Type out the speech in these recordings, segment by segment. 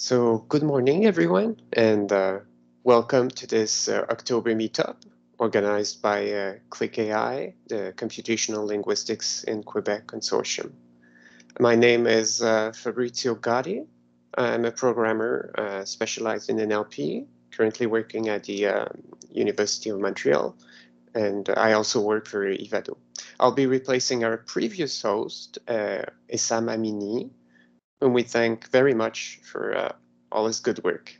So, good morning, everyone, and uh, welcome to this uh, October meetup organized by uh, CLIQ AI, the Computational Linguistics in Quebec Consortium. My name is uh, Fabrizio Gatti. I'm a programmer uh, specialized in NLP, currently working at the uh, University of Montreal, and I also work for Ivado. I'll be replacing our previous host, uh, Essam Amini, whom we thank very much for uh, all his good work.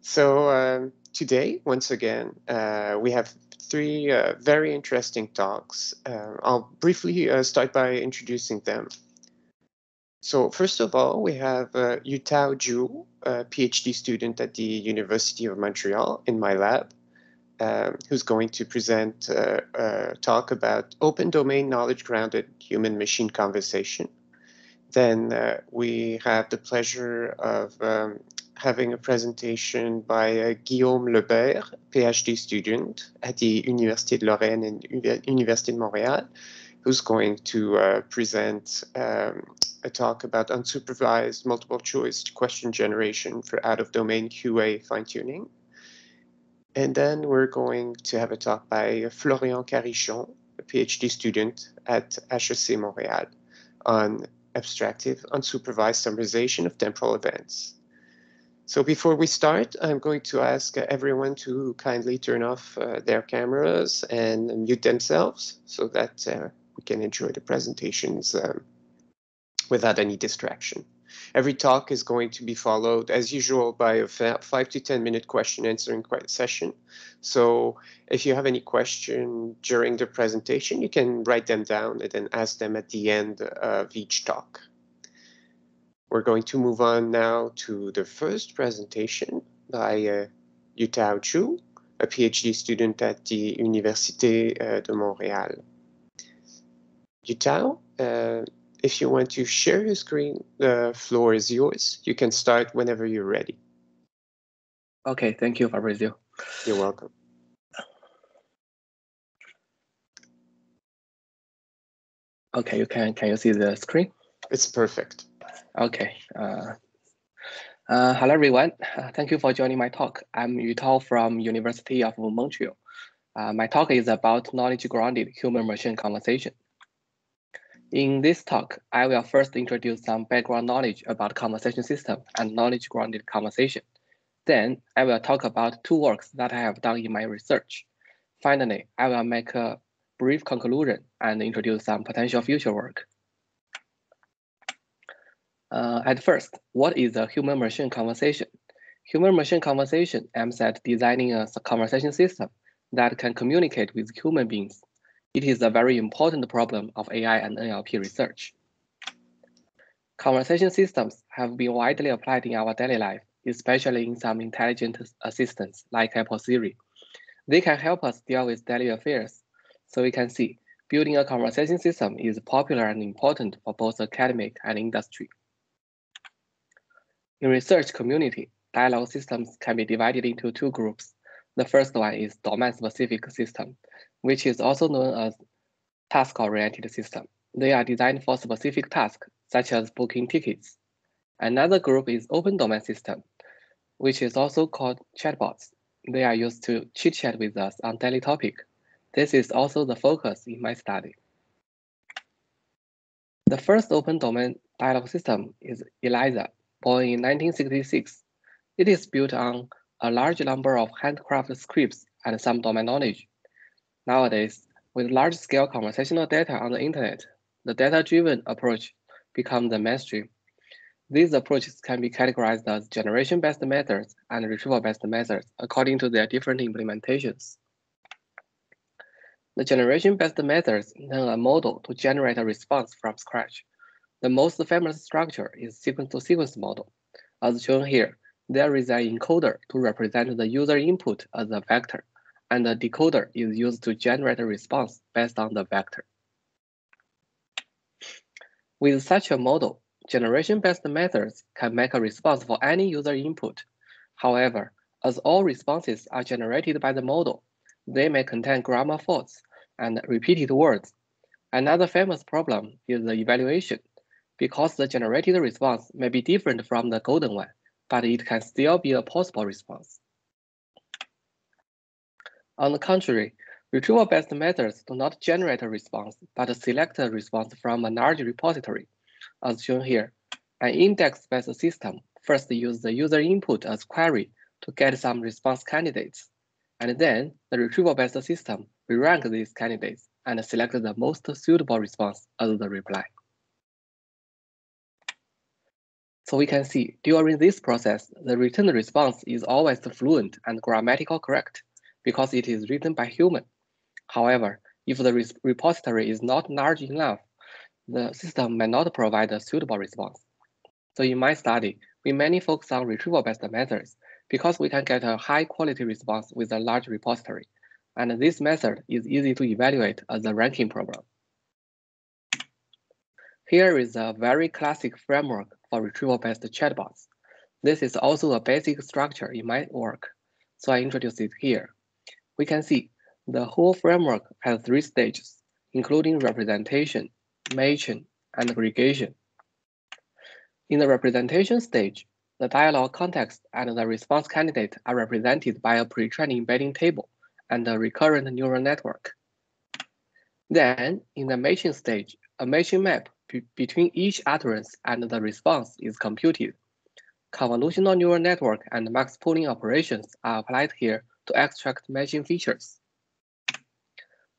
So um, today, once again, uh, we have three uh, very interesting talks. Uh, I'll briefly uh, start by introducing them. So first of all, we have uh, Yutao Zhu, a PhD student at the University of Montreal in my lab, um, who's going to present uh, a talk about open domain knowledge grounded human machine conversation. Then uh, we have the pleasure of um, having a presentation by uh, Guillaume Le Berre, PhD student at the Université de Lorraine and Université de Montréal, who's going to uh, present um, a talk about unsupervised multiple choice question generation for out of domain QA fine tuning. And then we're going to have a talk by Florian Carichon, a PhD student at HEC Montréal, on abstractive unsupervised summarization of temporal events. So before we start, I'm going to ask everyone to kindly turn off uh, their cameras and mute themselves so that uh, we can enjoy the presentations um, without any distraction. Every talk is going to be followed, as usual, by a five to 10 minute question answering session. So if you have any question during the presentation, you can write them down and then ask them at the end of each talk. We're going to move on now to the first presentation by uh, Yutao Zhu, a PhD student at the Université uh, de Montréal. Yutao, uh, if you want to share your screen, the floor is yours. You can start whenever you're ready. Okay, thank you, Fabrizio. You're welcome. Okay, you can can you see the screen? It's perfect. Okay. Uh, uh, hello, everyone. Uh, thank you for joining my talk. I'm Yu Tao from University of Montreal. Uh, my talk is about knowledge-grounded human-machine conversation. In this talk, I will first introduce some background knowledge about conversation system and knowledge-grounded conversation. Then I will talk about two works that I have done in my research. Finally, I will make a brief conclusion and introduce some potential future work. Uh, at first, what is a human-machine conversation? Human-machine conversation aims at designing a conversation system that can communicate with human beings it is a very important problem of AI and NLP research. Conversation systems have been widely applied in our daily life, especially in some intelligent assistants like Apple Siri. They can help us deal with daily affairs. So we can see building a conversation system is popular and important for both academic and industry. In research community, dialogue systems can be divided into two groups. The first one is domain-specific system, which is also known as task-oriented system. They are designed for specific tasks, such as booking tickets. Another group is open domain system, which is also called chatbots. They are used to chit-chat with us on daily topic. This is also the focus in my study. The first open domain dialogue system is ELIZA, born in 1966. It is built on a large number of handcrafted scripts and some domain knowledge. Nowadays, with large-scale conversational data on the internet, the data-driven approach becomes the mainstream. These approaches can be categorized as generation-based methods and retrieval-based methods according to their different implementations. The generation-based methods learn a model to generate a response from scratch. The most famous structure is sequence-to-sequence -sequence model. As shown here, there is an encoder to represent the user input as a vector and the decoder is used to generate a response based on the vector. With such a model, generation-based methods can make a response for any user input. However, as all responses are generated by the model, they may contain grammar faults and repeated words. Another famous problem is the evaluation. because the generated response may be different from the golden one, but it can still be a possible response. On the contrary, retrieval-based methods do not generate a response, but select a response from a large repository, as shown here. An index-based system first uses the user input as query to get some response candidates, and then the retrieval-based system will rank these candidates and select the most suitable response as the reply. So we can see during this process, the returned response is always fluent and grammatical correct because it is written by human. However, if the repository is not large enough, the system may not provide a suitable response. So in my study, we mainly focus on retrieval-based methods because we can get a high quality response with a large repository. And this method is easy to evaluate as a ranking problem. Here is a very classic framework for retrieval-based chatbots. This is also a basic structure in my work, so I introduce it here. We can see the whole framework has three stages, including representation, matching, and aggregation. In the representation stage, the dialog context and the response candidate are represented by a pre-trained embedding table and a recurrent neural network. Then, in the matching stage, a matching map between each utterance and the response is computed. Convolutional neural network and max pooling operations are applied here to extract matching features.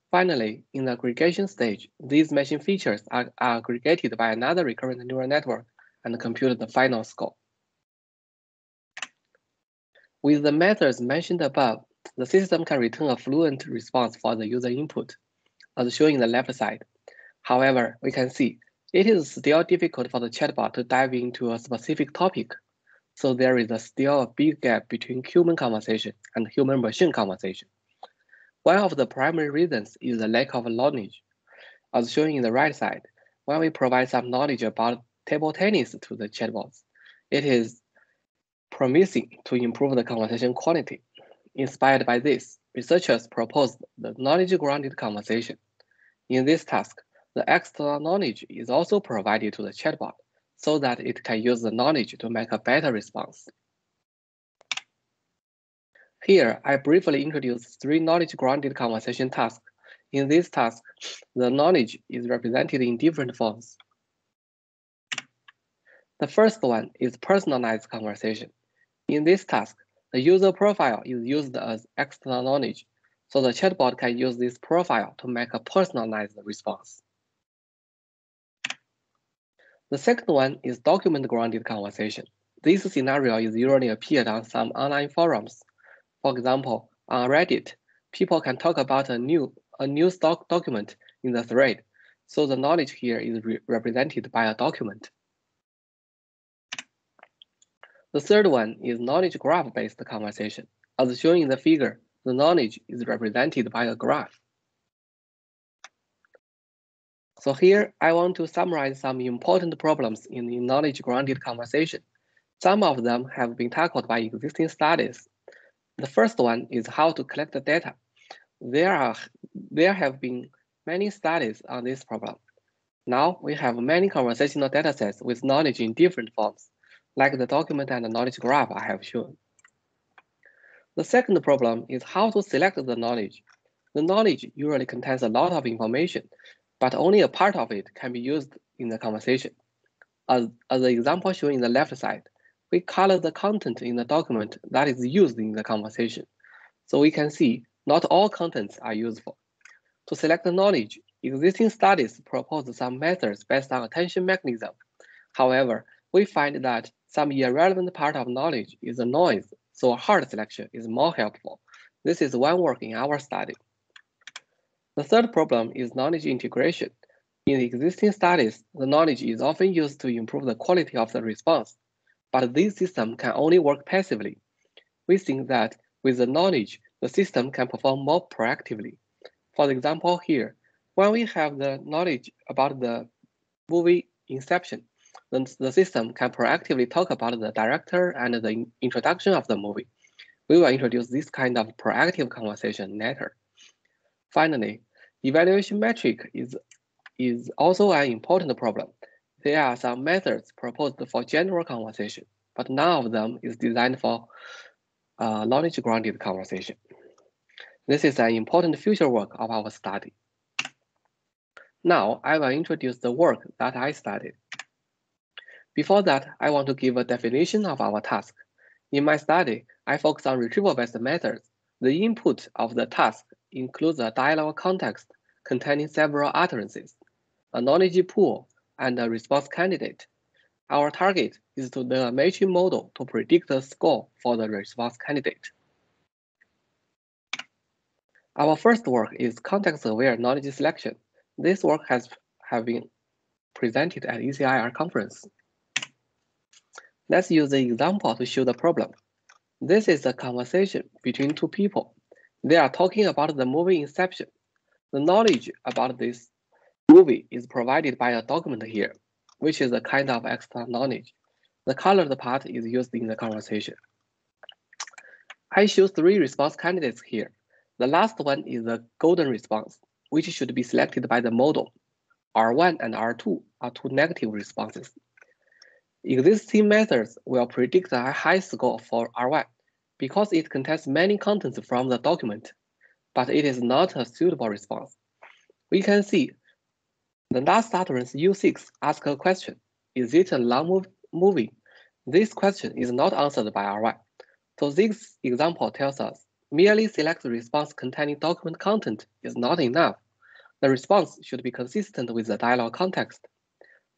Finally, in the aggregation stage, these matching features are, are aggregated by another recurrent neural network and compute the final score. With the methods mentioned above, the system can return a fluent response for the user input, as shown in the left side. However, we can see it is still difficult for the chatbot to dive into a specific topic. So there is a still a big gap between human conversation and human-machine conversation. One of the primary reasons is the lack of knowledge. As shown in the right side, when we provide some knowledge about table tennis to the chatbots, it is promising to improve the conversation quality. Inspired by this, researchers proposed the knowledge-grounded conversation. In this task, the extra knowledge is also provided to the chatbot so that it can use the knowledge to make a better response. Here, I briefly introduce three knowledge-grounded conversation tasks. In this task, the knowledge is represented in different forms. The first one is personalized conversation. In this task, the user profile is used as external knowledge, so the chatbot can use this profile to make a personalized response. The second one is document-grounded conversation. This scenario is usually appeared on some online forums. For example, on Reddit, people can talk about a new a new stock document in the thread, so the knowledge here is re represented by a document. The third one is knowledge graph-based conversation. As shown in the figure, the knowledge is represented by a graph. So here, I want to summarize some important problems in the knowledge-grounded conversation. Some of them have been tackled by existing studies. The first one is how to collect the data. There, are, there have been many studies on this problem. Now we have many conversational datasets with knowledge in different forms like the document and the knowledge graph I have shown. The second problem is how to select the knowledge. The knowledge usually contains a lot of information, but only a part of it can be used in the conversation. As, as the example shown in the left side, we color the content in the document that is used in the conversation. So we can see not all contents are useful. To select the knowledge, existing studies propose some methods based on attention mechanism. However, we find that some irrelevant part of knowledge is a noise, so a hard selection is more helpful. This is one work in our study. The third problem is knowledge integration. In existing studies, the knowledge is often used to improve the quality of the response, but this system can only work passively. We think that with the knowledge, the system can perform more proactively. For example here, when we have the knowledge about the movie Inception, then the system can proactively talk about the director and the introduction of the movie. We will introduce this kind of proactive conversation later. Finally, evaluation metric is, is also an important problem. there are some methods proposed for general conversation, but none of them is designed for uh, knowledge-grounded conversation. This is an important future work of our study. Now, I will introduce the work that I studied. Before that, I want to give a definition of our task. In my study, I focus on retrieval-based methods. The input of the task includes a dialogue context containing several utterances, a knowledge pool, and a response candidate. Our target is to learn a matching model to predict the score for the response candidate. Our first work is context-aware knowledge selection. This work has have been presented at ECIR conference. Let's use the example to show the problem. This is a conversation between two people. They are talking about the movie Inception. The knowledge about this movie is provided by a document here, which is a kind of extra knowledge. The colored part is used in the conversation. I show three response candidates here. The last one is the golden response, which should be selected by the model. R1 and R2 are two negative responses. Existing methods will predict a high score for R1 because it contains many contents from the document, but it is not a suitable response. We can see the last utterance U6 asks a question, is it a long movie? This question is not answered by R1. So this example tells us merely select the response containing document content is not enough. The response should be consistent with the dialogue context.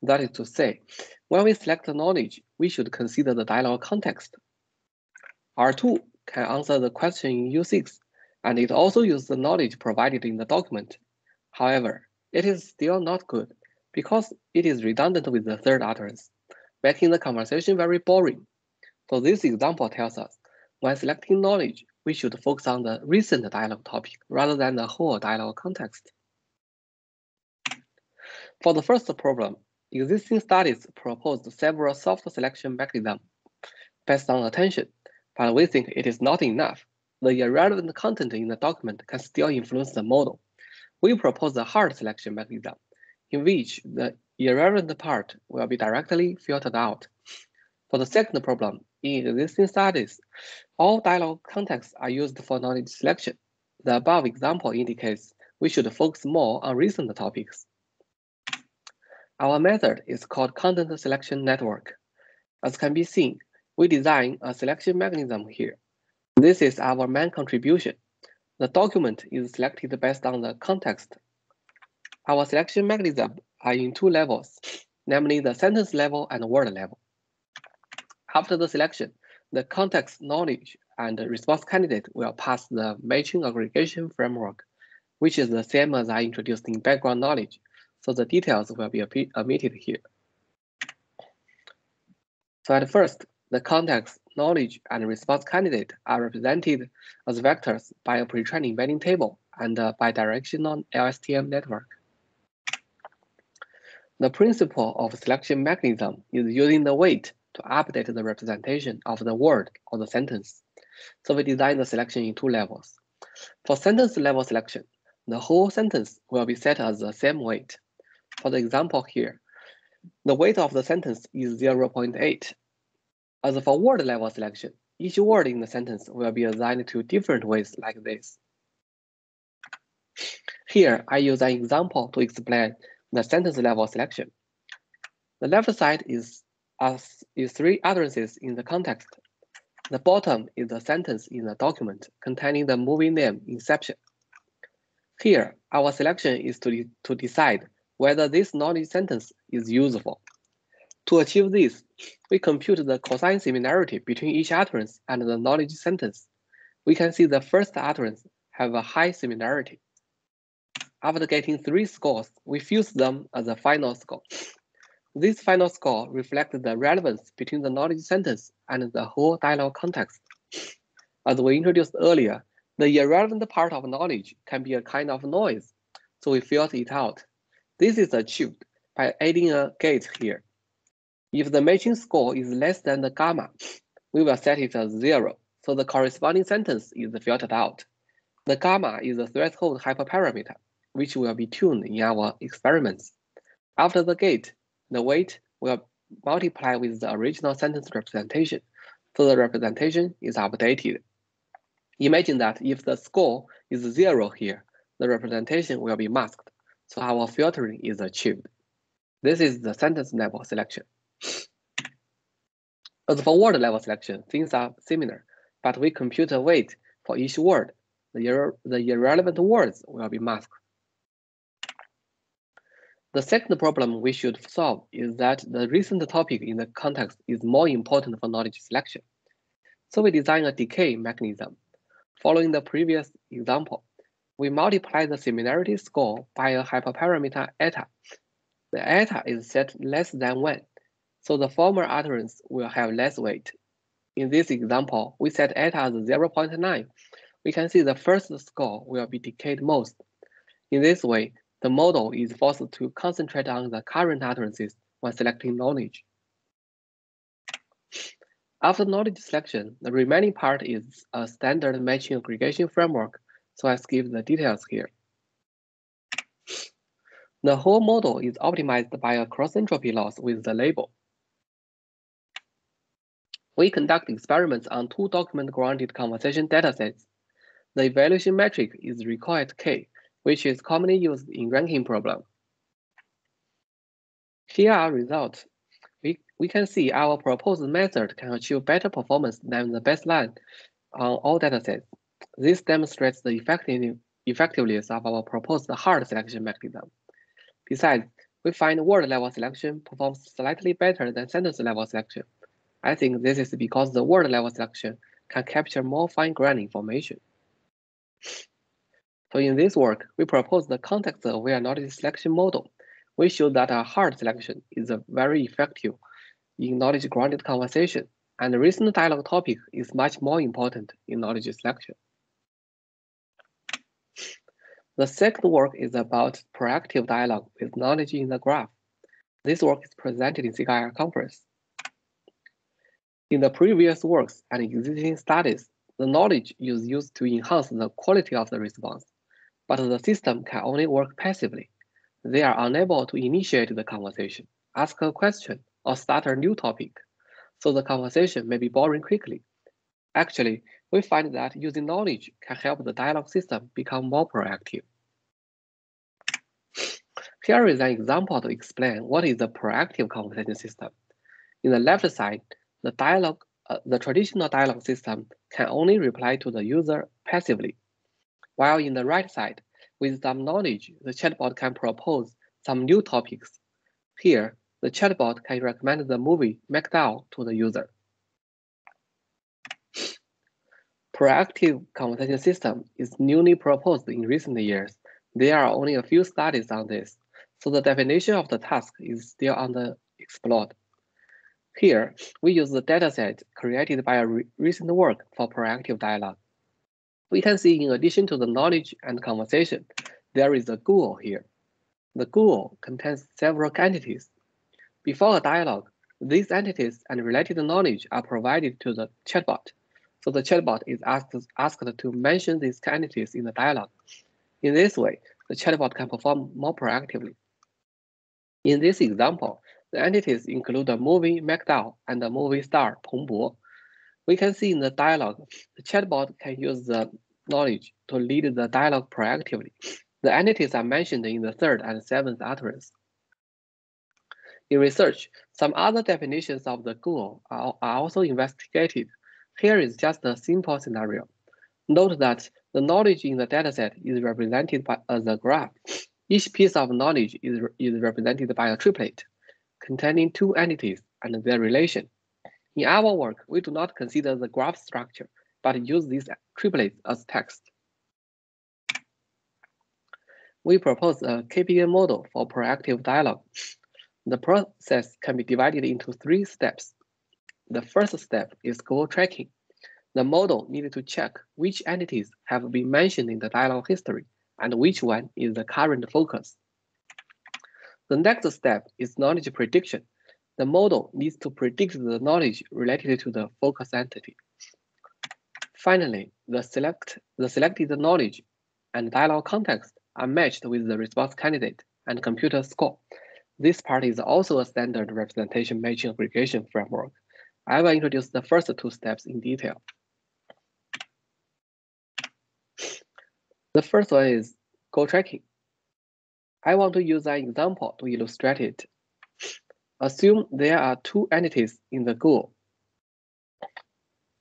That is to say, when we select the knowledge, we should consider the dialogue context. R2 can answer the question in U6, and it also uses the knowledge provided in the document. However, it is still not good because it is redundant with the third utterance, making the conversation very boring. So this example tells us when selecting knowledge, we should focus on the recent dialogue topic rather than the whole dialogue context. For the first problem, existing studies proposed several soft selection mechanisms based on attention, but we think it is not enough. The irrelevant content in the document can still influence the model we propose a hard selection mechanism in which the irrelevant part will be directly filtered out. For the second problem, in existing studies, all dialogue contexts are used for knowledge selection. The above example indicates we should focus more on recent topics. Our method is called content selection network. As can be seen, we design a selection mechanism here. This is our main contribution. The document is selected based on the context. Our selection mechanism are in two levels, namely the sentence level and word level. After the selection, the context knowledge and response candidate will pass the matching aggregation framework, which is the same as I introduced in background knowledge, so the details will be omitted here. So at first, the context knowledge, and response candidate are represented as vectors by a pre-trained embedding table and a bidirectional LSTM network. The principle of selection mechanism is using the weight to update the representation of the word or the sentence. So we design the selection in two levels. For sentence level selection, the whole sentence will be set as the same weight. For the example here, the weight of the sentence is 0.8 as for word level selection, each word in the sentence will be assigned to different ways like this. Here, I use an example to explain the sentence level selection. The left side is, as is three utterances in the context. The bottom is the sentence in the document containing the movie name Inception. Here, our selection is to, to decide whether this knowledge sentence is useful. To achieve this, we compute the cosine similarity between each utterance and the knowledge sentence. We can see the first utterance have a high similarity. After getting three scores, we fuse them as a final score. This final score reflects the relevance between the knowledge sentence and the whole dialogue context. As we introduced earlier, the irrelevant part of knowledge can be a kind of noise, so we filter it out. This is achieved by adding a gate here. If the matching score is less than the gamma, we will set it as zero, so the corresponding sentence is filtered out. The gamma is a threshold hyperparameter, which will be tuned in our experiments. After the gate, the weight will multiply with the original sentence representation, so the representation is updated. Imagine that if the score is zero here, the representation will be masked, so our filtering is achieved. This is the sentence level selection. As for word level selection, things are similar, but we compute a weight for each word. The, ir the irrelevant words will be masked. The second problem we should solve is that the recent topic in the context is more important for knowledge selection. So we design a decay mechanism. Following the previous example, we multiply the similarity score by a hyperparameter eta. The eta is set less than 1, so the former utterance will have less weight. In this example, we set eta as 0.9. We can see the first score will be decayed most. In this way, the model is forced to concentrate on the current utterances when selecting knowledge. After knowledge selection, the remaining part is a standard matching aggregation framework, so I skip the details here. The whole model is optimized by a cross-entropy loss with the label. We conduct experiments on two document-grounded conversation datasets. The evaluation metric is required K, which is commonly used in ranking problem. Here are results. We, we can see our proposed method can achieve better performance than the baseline on all datasets. This demonstrates the effective, effectiveness of our proposed hard selection mechanism. Besides, we find word level selection performs slightly better than sentence level selection. I think this is because the word level selection can capture more fine-grained information. So in this work, we propose the context-aware knowledge selection model. We show that a hard selection is very effective in knowledge-grounded conversation, and the recent dialogue topic is much more important in knowledge selection. The second work is about proactive dialogue with knowledge in the graph. This work is presented in SIGIR conference. In the previous works and existing studies, the knowledge is used to enhance the quality of the response but the system can only work passively. They are unable to initiate the conversation, ask a question, or start a new topic. So the conversation may be boring quickly. Actually, we find that using knowledge can help the dialogue system become more proactive. Here is an example to explain what is a proactive conversation system. In the left side, the dialogue, uh, the traditional dialogue system can only reply to the user passively while in the right side, with some knowledge, the chatbot can propose some new topics. Here, the chatbot can recommend the movie MacDowell to the user. Proactive conversation system is newly proposed in recent years. There are only a few studies on this, so the definition of the task is still under explored. Here, we use the dataset created by a re recent work for proactive dialogue. We can see in addition to the knowledge and conversation, there is a goal here. The goal contains several entities. Before a dialogue, these entities and related knowledge are provided to the chatbot. So the chatbot is asked, asked to mention these entities in the dialogue. In this way, the chatbot can perform more proactively. In this example, the entities include the movie MacDowell and the movie star Peng Bo we can see in the dialogue, the chatbot can use the knowledge to lead the dialogue proactively. The entities are mentioned in the third and seventh utterance. In research, some other definitions of the goal are, are also investigated. Here is just a simple scenario. Note that the knowledge in the dataset is represented by, as a graph. Each piece of knowledge is, is represented by a triplet containing two entities and their relation. In our work, we do not consider the graph structure, but use these triplets as text. We propose a KPN model for proactive dialogue. The process can be divided into three steps. The first step is goal tracking. The model needed to check which entities have been mentioned in the dialogue history and which one is the current focus. The next step is knowledge prediction the model needs to predict the knowledge related to the focus entity. Finally, the, select, the selected knowledge and dialogue context are matched with the response candidate and computer score. This part is also a standard representation matching aggregation framework. I will introduce the first two steps in detail. The first one is goal tracking. I want to use an example to illustrate it. Assume there are two entities in the goal.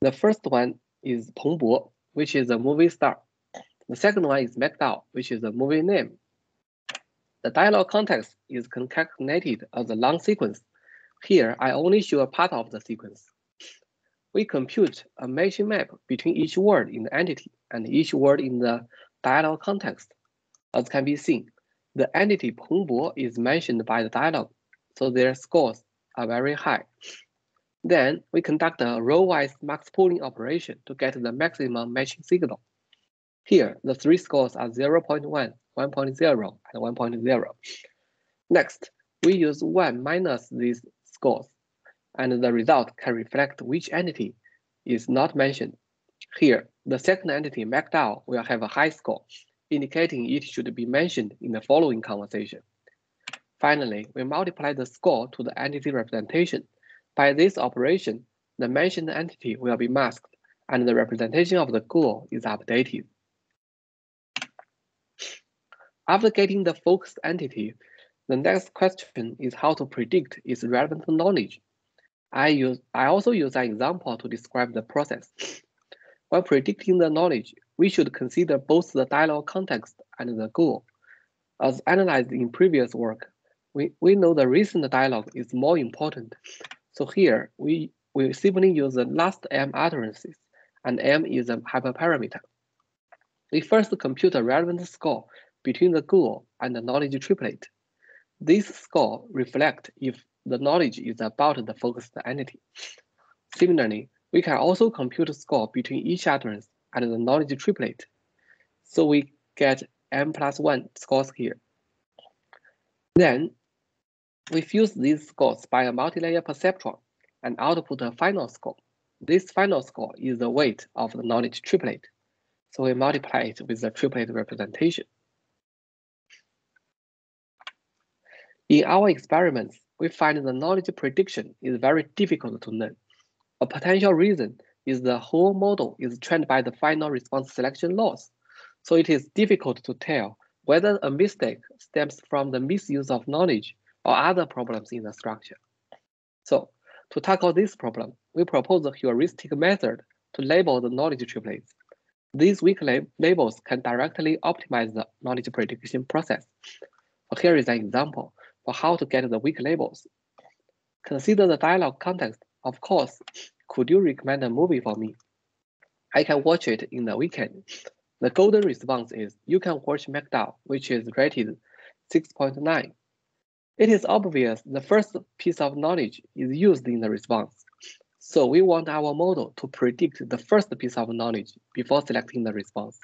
The first one is Peng Bo, which is a movie star. The second one is MacDowell, which is a movie name. The dialog context is concatenated as a long sequence. Here, I only show a part of the sequence. We compute a matching map between each word in the entity and each word in the dialog context. As can be seen, the entity Peng Bo is mentioned by the dialog, so their scores are very high. Then we conduct a row-wise max pooling operation to get the maximum matching signal. Here, the three scores are 0 0.1, 1.0, and 1.0. Next, we use 1 minus these scores, and the result can reflect which entity is not mentioned. Here, the second entity, MacDowell, will have a high score, indicating it should be mentioned in the following conversation. Finally, we multiply the score to the entity representation. By this operation, the mentioned entity will be masked, and the representation of the goal is updated. After getting the focused entity, the next question is how to predict its relevant knowledge. I, use, I also use an example to describe the process. When predicting the knowledge, we should consider both the dialog context and the goal. As analyzed in previous work, we, we know the recent dialog is more important. So here, we, we simply use the last M utterances, and M is a hyperparameter. We first compute a relevant score between the goal and the knowledge triplet. This score reflects if the knowledge is about the focused entity. Similarly, we can also compute score between each utterance and the knowledge triplet. So we get m plus 1 scores here. Then we fuse these scores by a multilayer perceptron and output a final score. This final score is the weight of the knowledge triplet. So we multiply it with the triplet representation. In our experiments, we find the knowledge prediction is very difficult to learn. A potential reason is the whole model is trained by the final response selection loss. So it is difficult to tell whether a mistake stems from the misuse of knowledge or other problems in the structure. So to tackle this problem, we propose a heuristic method to label the knowledge triplets. These weak lab labels can directly optimize the knowledge prediction process. So here is an example for how to get the weak labels. Consider the dialog context of course, could you recommend a movie for me? I can watch it in the weekend. The golden response is you can watch MacDow, which is rated 6.9. It is obvious the first piece of knowledge is used in the response. So we want our model to predict the first piece of knowledge before selecting the response.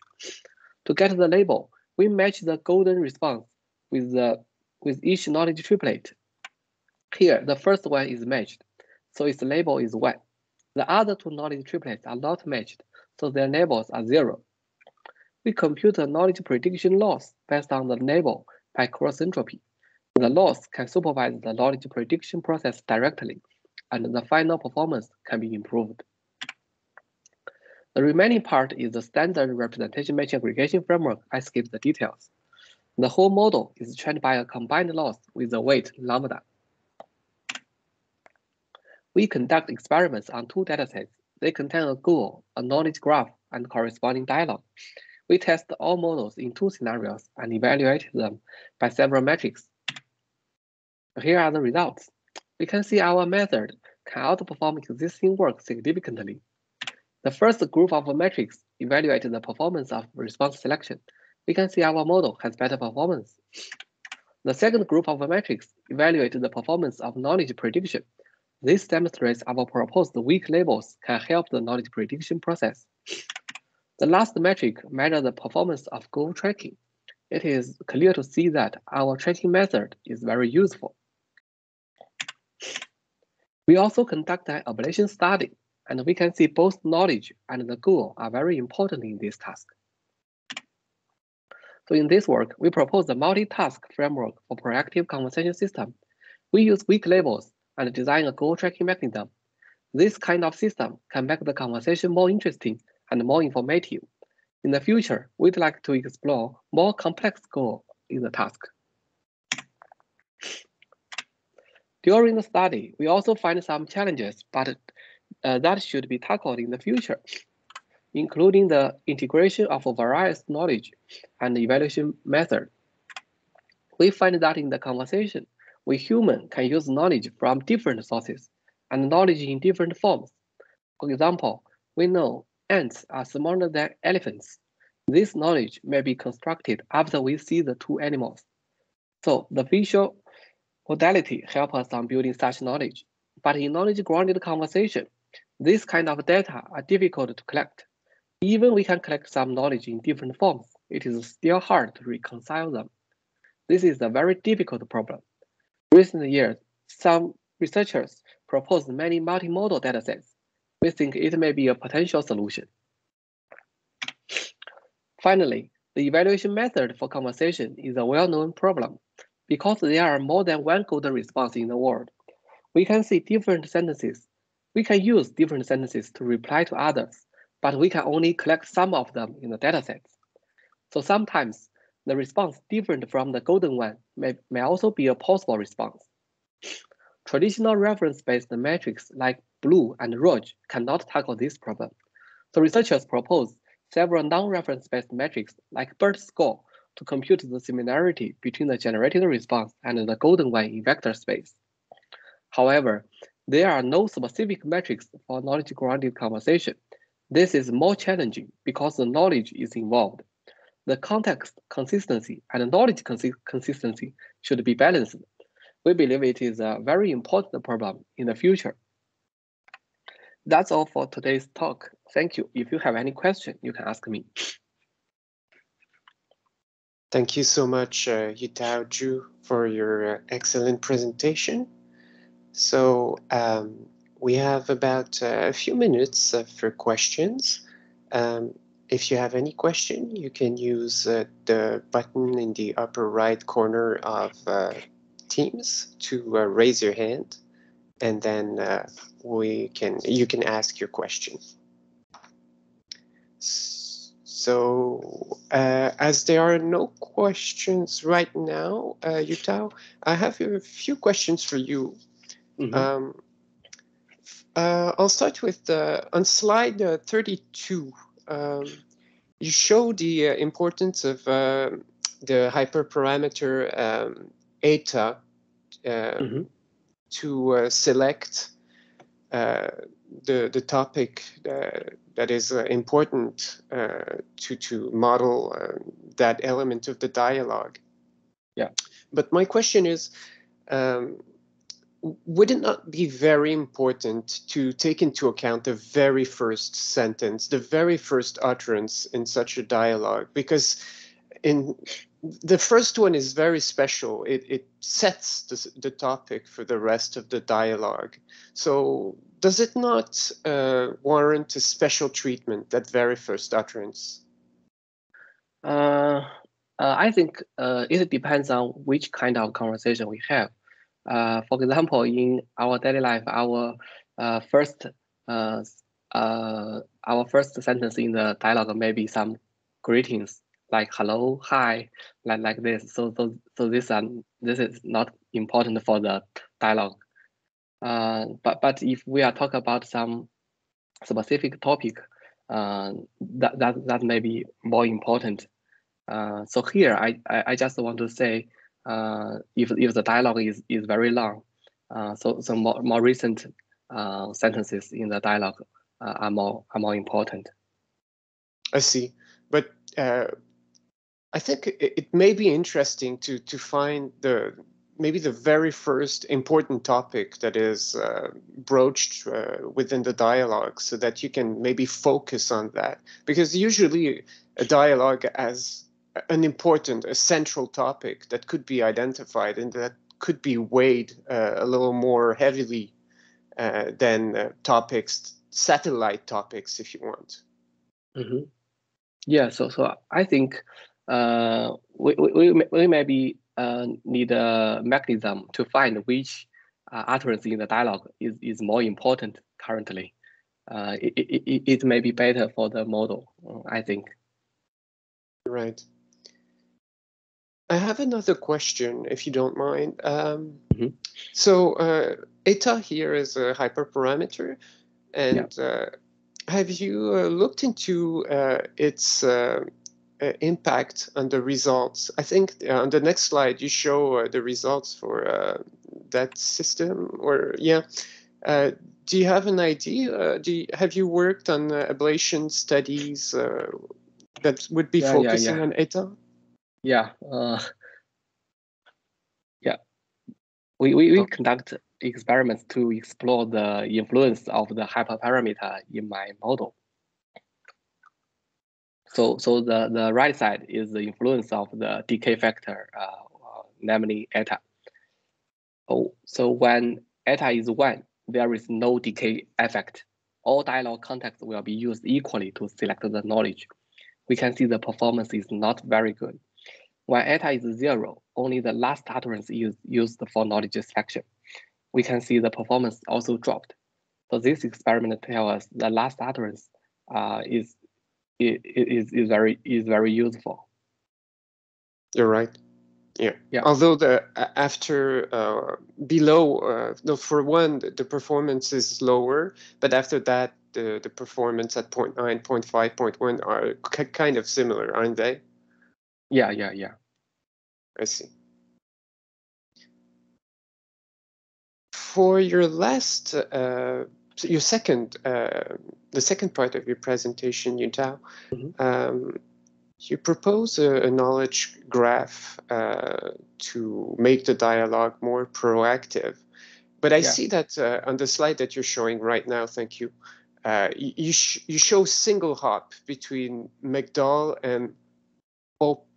To get the label, we match the golden response with, the, with each knowledge triplet. Here, the first one is matched so its label is 1. The other two knowledge triplets are not matched, so their labels are 0. We compute the knowledge prediction loss based on the label by cross entropy. The loss can supervise the knowledge prediction process directly, and the final performance can be improved. The remaining part is the standard representation matching aggregation framework. I skip the details. The whole model is trained by a combined loss with the weight lambda. We conduct experiments on two datasets. They contain a goal, a knowledge graph, and corresponding dialog. We test all models in two scenarios and evaluate them by several metrics. Here are the results. We can see our method can outperform existing work significantly. The first group of metrics evaluate the performance of response selection. We can see our model has better performance. The second group of metrics evaluate the performance of knowledge prediction. This demonstrates our proposed weak labels can help the knowledge prediction process. The last metric measures the performance of goal tracking. It is clear to see that our tracking method is very useful. We also conduct an ablation study, and we can see both knowledge and the goal are very important in this task. So in this work, we propose a multitask framework for proactive conversation system We use weak labels and design a goal tracking mechanism. This kind of system can make the conversation more interesting and more informative. In the future, we'd like to explore more complex goals in the task. During the study, we also find some challenges, but uh, that should be tackled in the future, including the integration of various knowledge and evaluation method. We find that in the conversation, we human can use knowledge from different sources and knowledge in different forms. For example, we know ants are smaller than elephants. This knowledge may be constructed after we see the two animals. So the visual modality help us on building such knowledge. But in knowledge-grounded conversation, this kind of data are difficult to collect. Even we can collect some knowledge in different forms, it is still hard to reconcile them. This is a very difficult problem. Recent years, some researchers proposed many multimodal datasets. We think it may be a potential solution. Finally, the evaluation method for conversation is a well-known problem because there are more than one golden response in the world. We can see different sentences. We can use different sentences to reply to others, but we can only collect some of them in the datasets. So sometimes the response different from the golden one may, may also be a possible response. Traditional reference-based metrics like BLEU and ROUGE cannot tackle this problem. So researchers propose several non-reference-based metrics like BERT score to compute the similarity between the generated response and the golden one in vector space. However, there are no specific metrics for knowledge-grounded conversation. This is more challenging because the knowledge is involved. The context consistency and knowledge consi consistency should be balanced. We believe it is a very important problem in the future. That's all for today's talk. Thank you. If you have any question, you can ask me. Thank you so much, uh, Yutao Zhu, for your uh, excellent presentation. So um, we have about uh, a few minutes uh, for questions. Um, if you have any question, you can use uh, the button in the upper right corner of uh, Teams to uh, raise your hand and then uh, we can you can ask your question. So uh, as there are no questions right now, uh, Yutao, I have a few questions for you. Mm -hmm. um, uh, I'll start with uh, on slide uh, 32. Um, you show the uh, importance of the hyperparameter um, eta mm -hmm to uh, select uh, the the topic uh, that is important to to model that element of the dialogue. Yeah. But my question is. Um, would it not be very important to take into account the very first sentence, the very first utterance in such a dialogue? Because in the first one is very special. It, it sets the, the topic for the rest of the dialogue. So does it not uh, warrant a special treatment, that very first utterance? Uh, uh, I think uh, it depends on which kind of conversation we have. Uh, for example, in our daily life, our uh, first our first sentence in the dialogue may be some greetings like hello, hi, like like this. So so so this um this is not important for the dialogue. Uh, but but if we are talking about some specific topic, uh, that that that may be more important. Uh, so here I, I, I just want to say uh, if if the dialogue is is very long, uh, so so more more recent uh, sentences in the dialogue uh, are more are more important. I see, but uh, I think it, it may be interesting to to find the maybe the very first important topic that is uh, broached uh, within the dialogue so that you can maybe focus on that because usually a dialogue has an important a central topic that could be identified and that could be weighed uh, a little more heavily uh, than uh, topics satellite topics if you want mm -hmm. yeah so so i think uh, we, we, we may be uh, need a mechanism to find which uh, utterance in the dialogue is, is more important currently. Uh, it, it, it may be better for the model, I think. Right. I have another question, if you don't mind. Um, mm -hmm. So uh, eta here is a hyperparameter, and yeah. uh, have you uh, looked into uh, its uh, uh, impact on the results? I think on the next slide you show the results for that system, or yeah. do you have an idea? do you, have you worked on ablation studies that would be yeah, focusing yeah, on eta? Yeah. yeah. We, we, we conduct experiments to explore the influence of the hyperparameter in my model. So, so the, the right side is the influence of the decay factor, uh, uh, namely eta. Oh, so when eta is one, there is no decay effect. All dialogue contexts will be used equally to select the knowledge. We can see the performance is not very good. When eta is zero, only the last utterance is used for knowledge selection we can see the performance also dropped. So this experiment tells us the last utterance uh, is, is, is, very, is very useful. You're right. Yeah. yeah. Although the after uh, below uh, no for one the, the, performance is lower, but after that the the performance at 0 0.9, 0 0.5, 0 0.1 are kind of similar, aren't they? Yeah, yeah, yeah. I see. for your last, uh, your second, uh, the second part of your presentation, Yutao, mm-hmm. um, you propose a, a knowledge graph uh, to make the dialogue more proactive. But I yeah. see that uh, on the slide that you're showing right now, thank you, uh, you, sh- you show single hop between McDowell and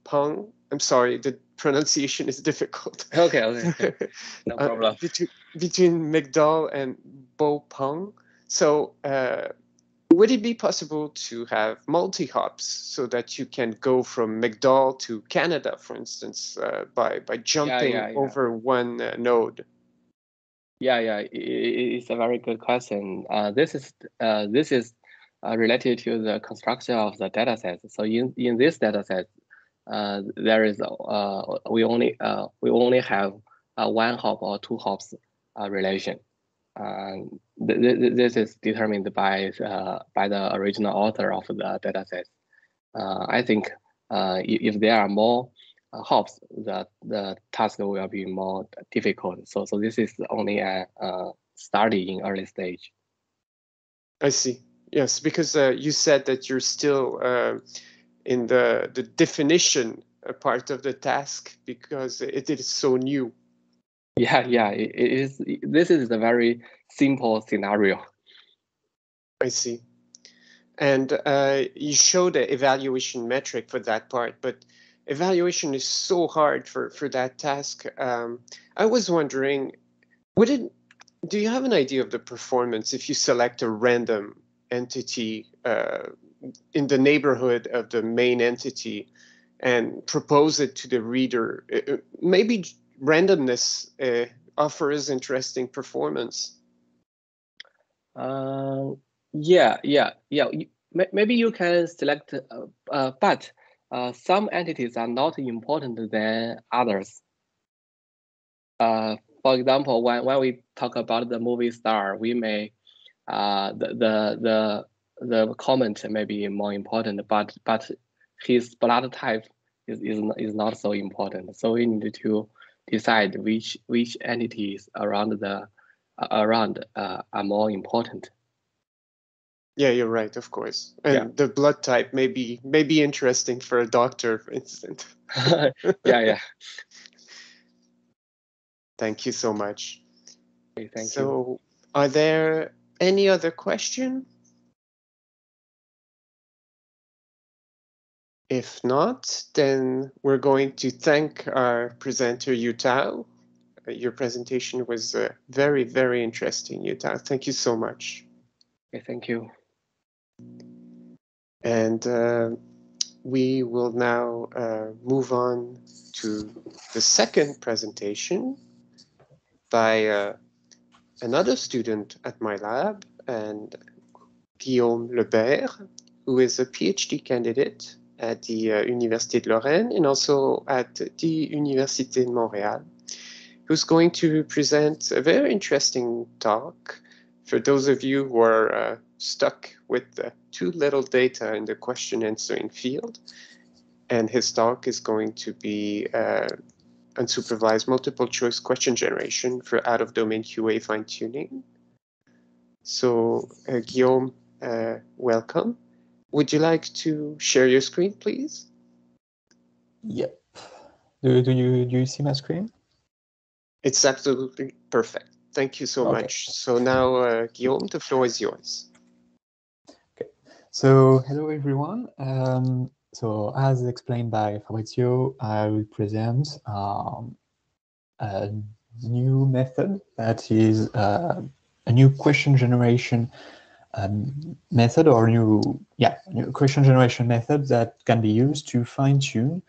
Opang. I'm sorry, the pronunciation is difficult. Okay, okay, no uh, problem. Uh, between, between McDowell and Bo Peng. So, uh, would it be possible to have multi hops so that you can go from McDowell to Canada, for instance, uh, by by jumping yeah, yeah, yeah. over one uh, node? Yeah, yeah, it's a very good question. Uh, this is this is related to the construction of the dataset. So in in this dataset, uh, there is uh, we only uh, we only have a one hop or two hops relation. Th th this is determined by by the original author of the dataset. I think if there are more hops, the the task will be more difficult. So so this is only a, a study in early stage. I see. Yes, because uh, you said that you're still uh, in the, the definition part of the task because it is so new. Yeah, yeah, it is. This is a very simple scenario. I see. And uh, you show the evaluation metric for that part, but evaluation is so hard for, for that task. Um, I was wondering, would it, do you have an idea of the performance if you select a random entity uh, in the neighborhood of the main entity and propose it to the reader. Uh, uh, maybe randomness uh, offers interesting performance. Uh, yeah, yeah, yeah. Maybe you can select, uh, uh, but some entities are not important than others. for example, when, when we talk about the movie star, we may the the the the comment may be more important, but but his blood type is, is, is not so important. So we need to decide which which entities around the uh, around uh, are more important. Yeah, you're right, of course. And yeah. the blood type may be may be interesting for a doctor, for instance. yeah, yeah. Thank you so much. Okay, thank so, you. So, are there any other question? If not, then we're going to thank our presenter, Yutao. Your presentation was uh, very, very interesting, Yutao. Thank you so much. Okay, thank you. And uh, we will now uh, move on to the second presentation by uh, another student at my lab and Guillaume Le Berre, who is a PhD candidate at the uh, Université de Lorraine and also at the Université de Montréal, who's going to present a very interesting talk for those of you who are uh, stuck with too little data in the question answering field. And his talk is going to be uh, unsupervised multiple choice question generation for out of domain QA fine tuning. So, uh, Guillaume, uh, welcome. Would you like to share your screen, please? Yep. Do, do you do you see my screen? It's absolutely perfect. Thank you so okay. much. So now, uh, Guillaume, the floor is yours. Okay. So hello everyone. Um, so as explained by Fabrizio, I will present um, a new method that is uh, a new question generation um, method or new, yeah, new question generation method that can be used to fine tune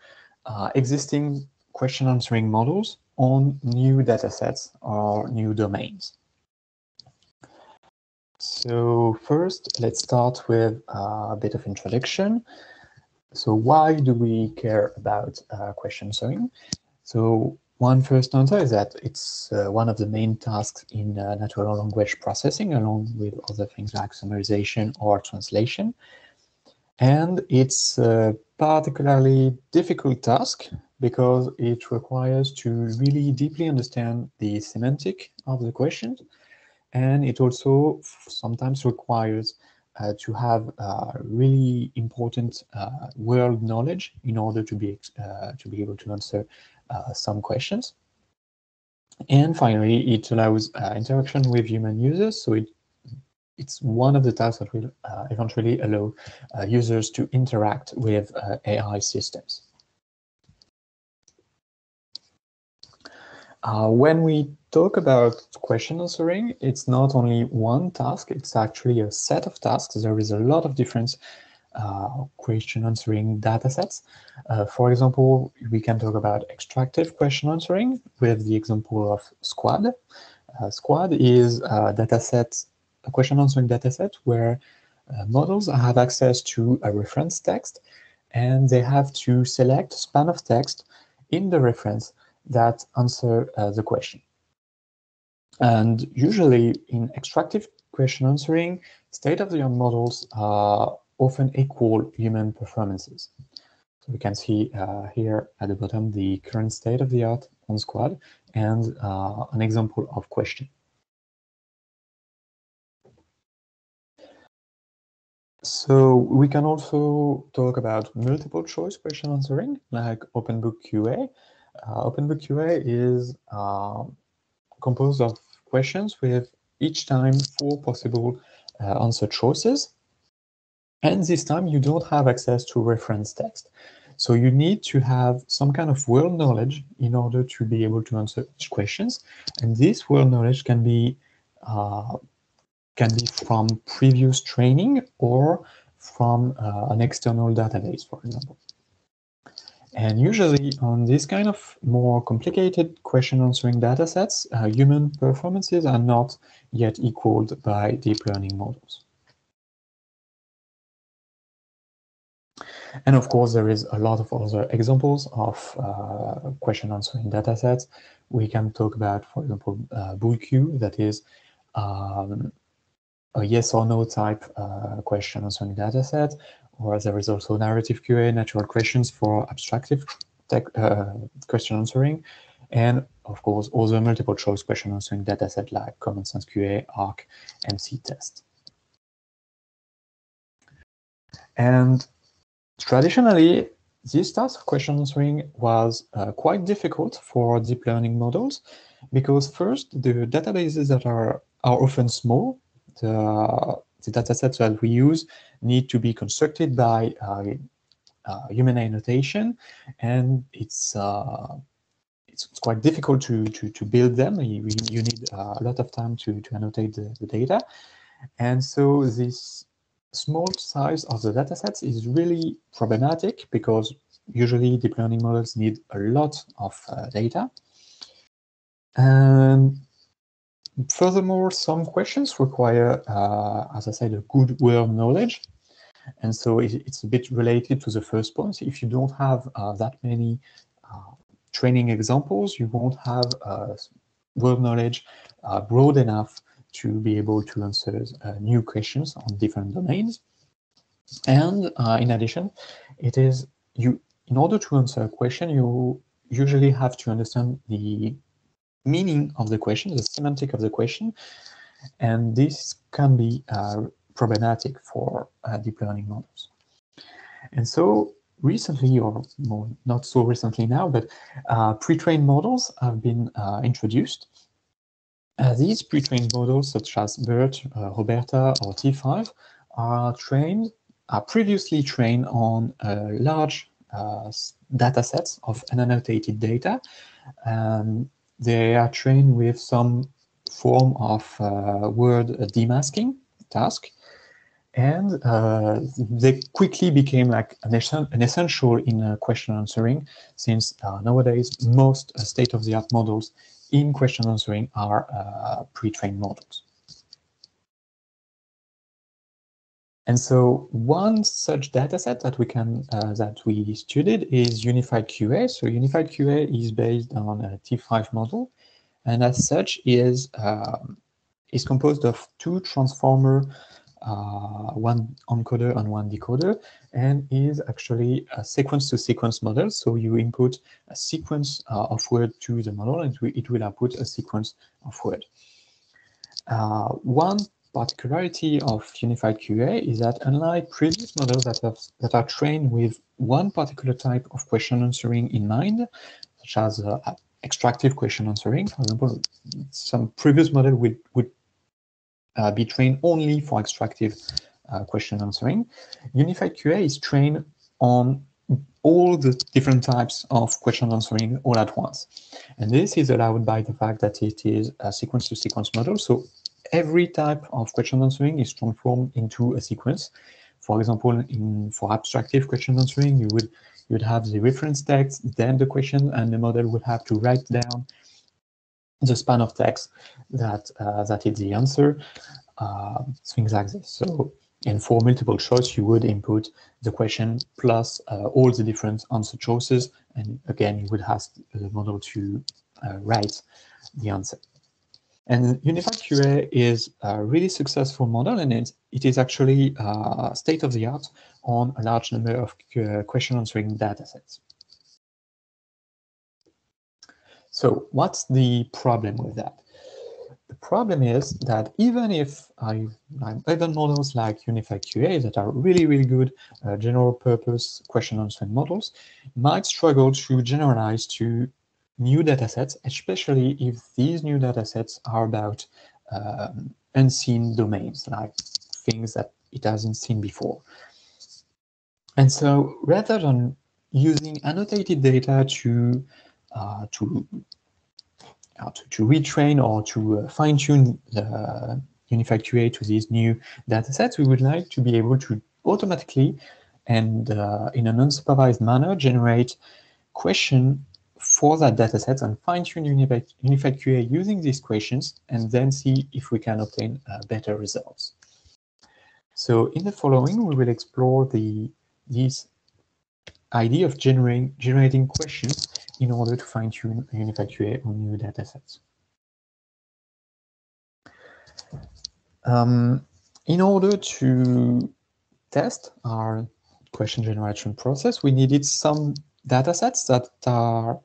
uh, existing question answering models on new data sets or new domains. So first, let's start with a bit of introduction. So why do we care about uh, question answering? So one first answer is that it's uh, one of the main tasks in uh, natural language processing, along with other things like summarization or translation. And it's a particularly difficult task because it requires to really deeply understand the semantic of the questions. And it also sometimes requires uh, to have uh, really important uh, world knowledge in order to be uh, to be able to answer uh, some questions. And finally, it allows uh, interaction with human users. So it it's one of the tasks that will uh, eventually allow uh, users to interact with uh, AI systems. Uh, when we talk about question answering, it's not only one task, it's actually a set of tasks. There is a lot of different uh, question answering data sets. Uh, for example, we can talk about extractive question answering with the example of SQuAD. Uh, SQuAD is a data set, a question answering data set where uh, models have access to a reference text and they have to select span of text in the reference that answer uh, the question. And usually in extractive question answering, state-of-the-art models are often equal human performances. So we can see uh, here at the bottom the current state of the art on SQuAD and uh, an example of question. So we can also talk about multiple choice question answering like OpenBook QA. Uh, OpenBook QA is uh, composed of questions with each time four possible uh, answer choices and this time you don't have access to reference text. So you need to have some kind of world knowledge in order to be able to answer each questions. And this world knowledge can be uh, can be from previous training or from uh, an external database, for example. And usually on this kind of more complicated question answering datasets, uh, human performances are not yet equaled by deep learning models. And of course, there is a lot of other examples of uh, question answering datasets. We can talk about, for example, uh, BoolQ, that is um, a yes or no type uh, question answering dataset, or there is also narrative QA, natural questions for abstractive uh, question answering, and of course, other multiple choice question answering dataset like Common Sense QA, ARC, MC Test. And Traditionally, this task of question answering was uh, quite difficult for deep learning models because first, the databases that are, are often small, the, the datasets that we use need to be constructed by uh, uh, human annotation, and it's, uh, it's, it's quite difficult to, to, to build them. You, you need uh, a lot of time to, to annotate the, the data. And so this small size of the datasets is really problematic because usually deep learning models need a lot of uh, data. And furthermore, some questions require, uh, as I said, a good world knowledge. And so it, it's a bit related to the first point. If you don't have uh, that many uh, training examples, you won't have uh, word knowledge uh, broad enough to be able to answer uh, new questions on different domains. And uh, in addition, it is you in order to answer a question, you usually have to understand the meaning of the question, the semantic of the question, and this can be uh, problematic for uh, deep learning models. And so recently, or more, not so recently now, but uh, pre-trained models have been uh, introduced uh, these pre-trained models, such as BERT, uh, RoBERTa, or T5, are trained, are previously trained on uh, large uh, data sets of annotated data. Um, they are trained with some form of uh, word demasking task. And uh, they quickly became like an, an essential in question answering, since nowadays most state-of-the-art models in question answering are uh, pre-trained models. And so one such dataset that we can uh, that we studied is Unified QA. So Unified QA is based on a T5 model, and as such is um, is composed of two transformer uh, one encoder and one decoder, and is actually a sequence-to-sequence -sequence model. So you input a sequence uh, of word to the model, and it will output a sequence of word. Uh, one particularity of Unified QA is that unlike previous models that, have, that are trained with one particular type of question answering in mind, such as uh, extractive question answering, for example, some previous model would, would uh, be trained only for extractive uh, question answering. Unified QA is trained on all the different types of question answering all at once. And this is allowed by the fact that it is a sequence-to-sequence -sequence model. So every type of question answering is transformed into a sequence. For example, in for abstractive question answering, you would you would have the reference text, then the question, and the model would have to write down the span of text that uh, that is the answer, uh, things like this. So, and for multiple choice, you would input the question plus uh, all the different answer choices, and again, you would ask the model to uh, write the answer. And Unified QA is a really successful model, and it, it is actually uh, state of the art on a large number of uh, question answering datasets. So what's the problem with that? The problem is that even if I, even models like Unified QA that are really, really good uh, general purpose question answering models might struggle to generalize to new datasets, especially if these new datasets are about um, unseen domains, like things that it hasn't seen before. And so rather than using annotated data to to, uh, to, to retrain or to uh, fine tune the Unified QA to these new data sets, we would like to be able to automatically and uh, in an unsupervised manner generate question for that data set and fine-tune Unified, Unified QA using these questions and then see if we can obtain uh, better results. So in the following, we will explore the these idea of generating, generating questions in order to fine-tune Unified QA on new datasets. Um, in order to test our question generation process, we needed some datasets that are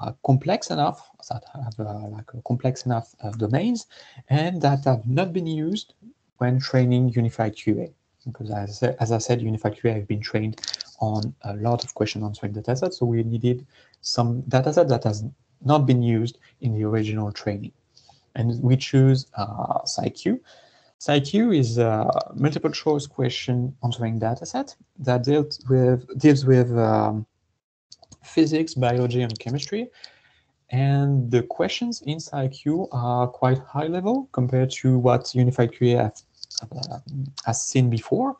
uh, complex enough, that have uh, like complex enough uh, domains, and that have not been used when training Unified QA. Because as, as I said, Unified QA have been trained on a lot of question answering datasets, so we needed some dataset that has not been used in the original training. And we choose uh, SciQ. SciQ is a multiple choice question answering dataset that deals with, deals with um, physics, biology, and chemistry. And the questions in SciQ are quite high level compared to what Unified QA uh, as seen before.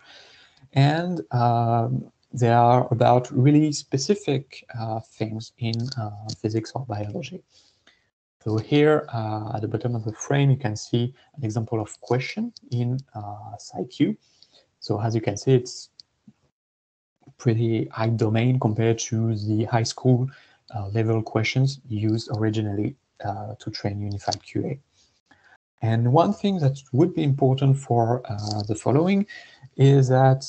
And um, they are about really specific uh, things in uh, physics or biology. So here uh, at the bottom of the frame, you can see an example of question in uh, SciQ. So as you can see, it's pretty high domain compared to the high school uh, level questions used originally uh, to train Unified QA. And one thing that would be important for uh, the following is that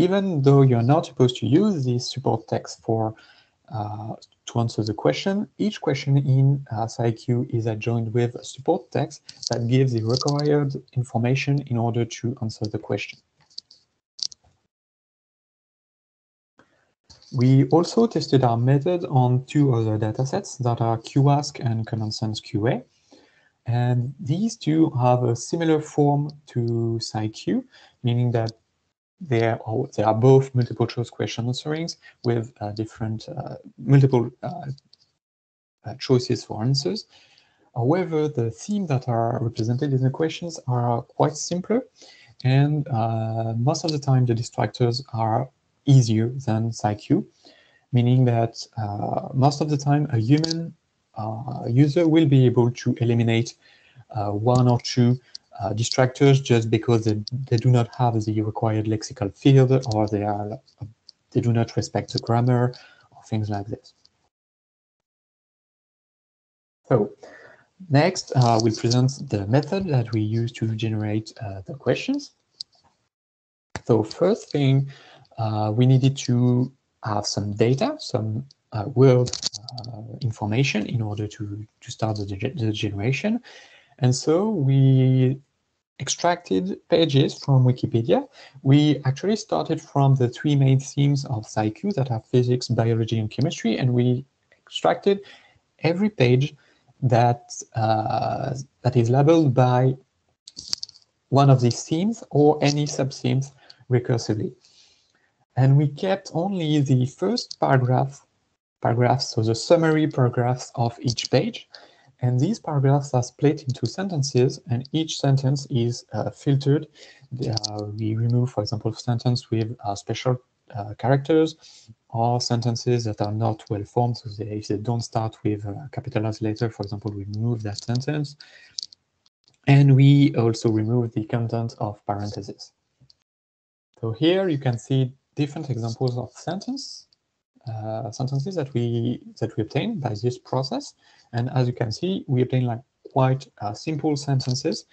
even though you're not supposed to use the support text for uh, to answer the question, each question in uh, SciQ is adjoined with a support text that gives the required information in order to answer the question. We also tested our method on two other datasets that are QASC and Common Sense QA. And these two have a similar form to SciQ, meaning that they are, they are both multiple choice question answerings with uh, different uh, multiple uh, uh, choices for answers. However, the themes that are represented in the questions are quite simpler, and uh, most of the time the distractors are easier than SciQ, meaning that uh, most of the time a human user will be able to eliminate one or two uh, distractors just because they, they do not have the required lexical field or they are they do not respect the grammar or things like this. So next uh, we'll present the method that we use to generate uh, the questions. So first thing uh, we needed to have some data, some uh, word uh, information in order to, to start the, the generation. And so we extracted pages from Wikipedia. We actually started from the three main themes of SciQ that are physics, biology, and chemistry, and we extracted every page that uh, that is labeled by one of these themes or any sub-themes recursively. And we kept only the first paragraph, paragraphs, so the summary paragraphs of each page, and these paragraphs are split into sentences, and each sentence is uh, filtered. Uh, we remove, for example, sentence with uh, special uh, characters or sentences that are not well formed. So they, if they don't start with a capitalized letter, for example, we remove that sentence. And we also remove the content of parentheses. So here you can see different examples of sentence uh, sentences that we that we obtain by this process. And as you can see, we obtain like quite uh, simple sentences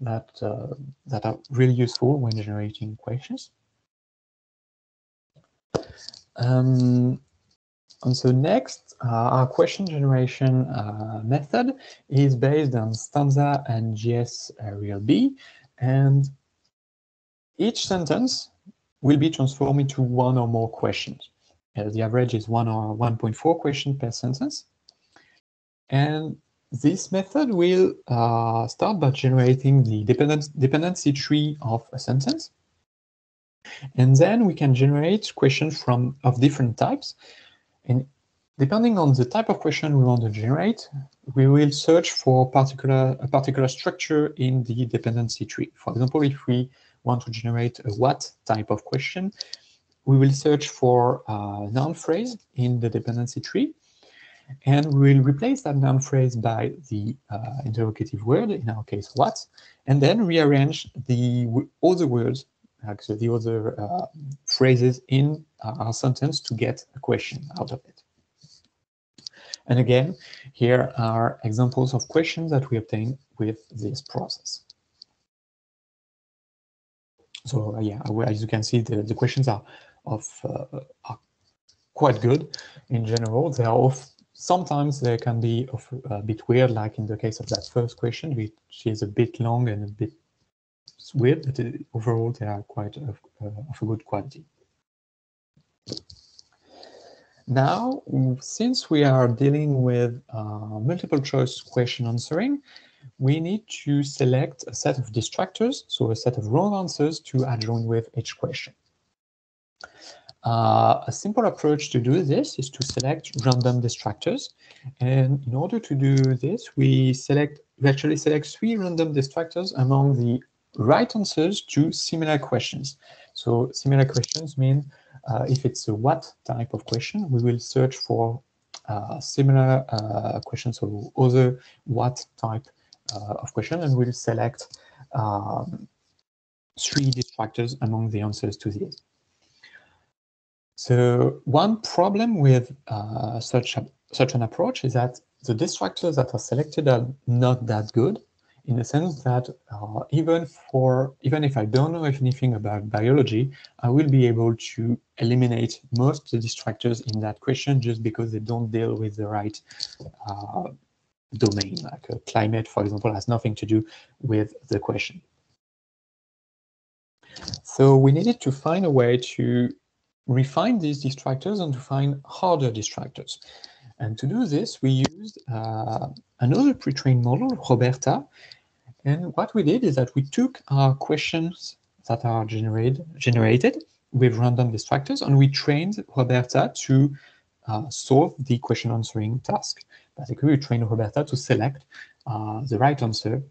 that uh, that are really useful when generating questions. Um, and so next, uh, our question generation uh, method is based on Stanza and GS Real B, and each sentence will be transformed into one or more questions. Uh, the average is 1 or 1.4 question per sentence. And this method will uh, start by generating the dependence, dependency tree of a sentence. And then we can generate questions from of different types. And depending on the type of question we want to generate, we will search for particular, a particular structure in the dependency tree. For example, if we want to generate a what type of question, we will search for a noun phrase in the dependency tree, and we will replace that noun phrase by the uh, interrogative word, in our case, what, and then rearrange the other words, actually the other uh, phrases in our sentence to get a question out of it. And again, here are examples of questions that we obtain with this process. So uh, yeah, as you can see, the, the questions are of uh, are quite good in general. They are off. Sometimes they can be of, a bit weird, like in the case of that first question, which is a bit long and a bit weird, but uh, overall they are quite of, uh, of a good quality. Now, since we are dealing with uh, multiple choice question answering, we need to select a set of distractors, so a set of wrong answers to adjoin with each question. Uh, a simple approach to do this is to select random distractors. And in order to do this, we select we actually select three random distractors among the right answers to similar questions. So similar questions mean uh, if it's a what type of question, we will search for uh, similar uh, questions or other what type uh, of question and we'll select um, three distractors among the answers to these. So one problem with uh, such, a, such an approach is that the distractors that are selected are not that good in the sense that uh, even for even if I don't know anything about biology, I will be able to eliminate most of the distractors in that question just because they don't deal with the right uh, domain. Like uh, climate, for example, has nothing to do with the question. So we needed to find a way to refine these distractors and to find harder distractors. And to do this, we used uh, another pre-trained model, RoBERTa. And what we did is that we took our questions that are generated, generated with random distractors, and we trained RoBERTa to uh, solve the question answering task. Basically, we trained RoBERTa to select uh, the right answer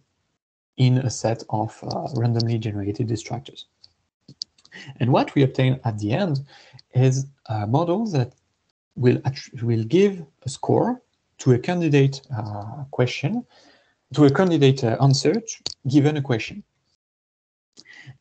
in a set of uh, randomly generated distractors. And what we obtain at the end is a model that will, will give a score to a candidate uh, question, to a candidate uh, answer given a question.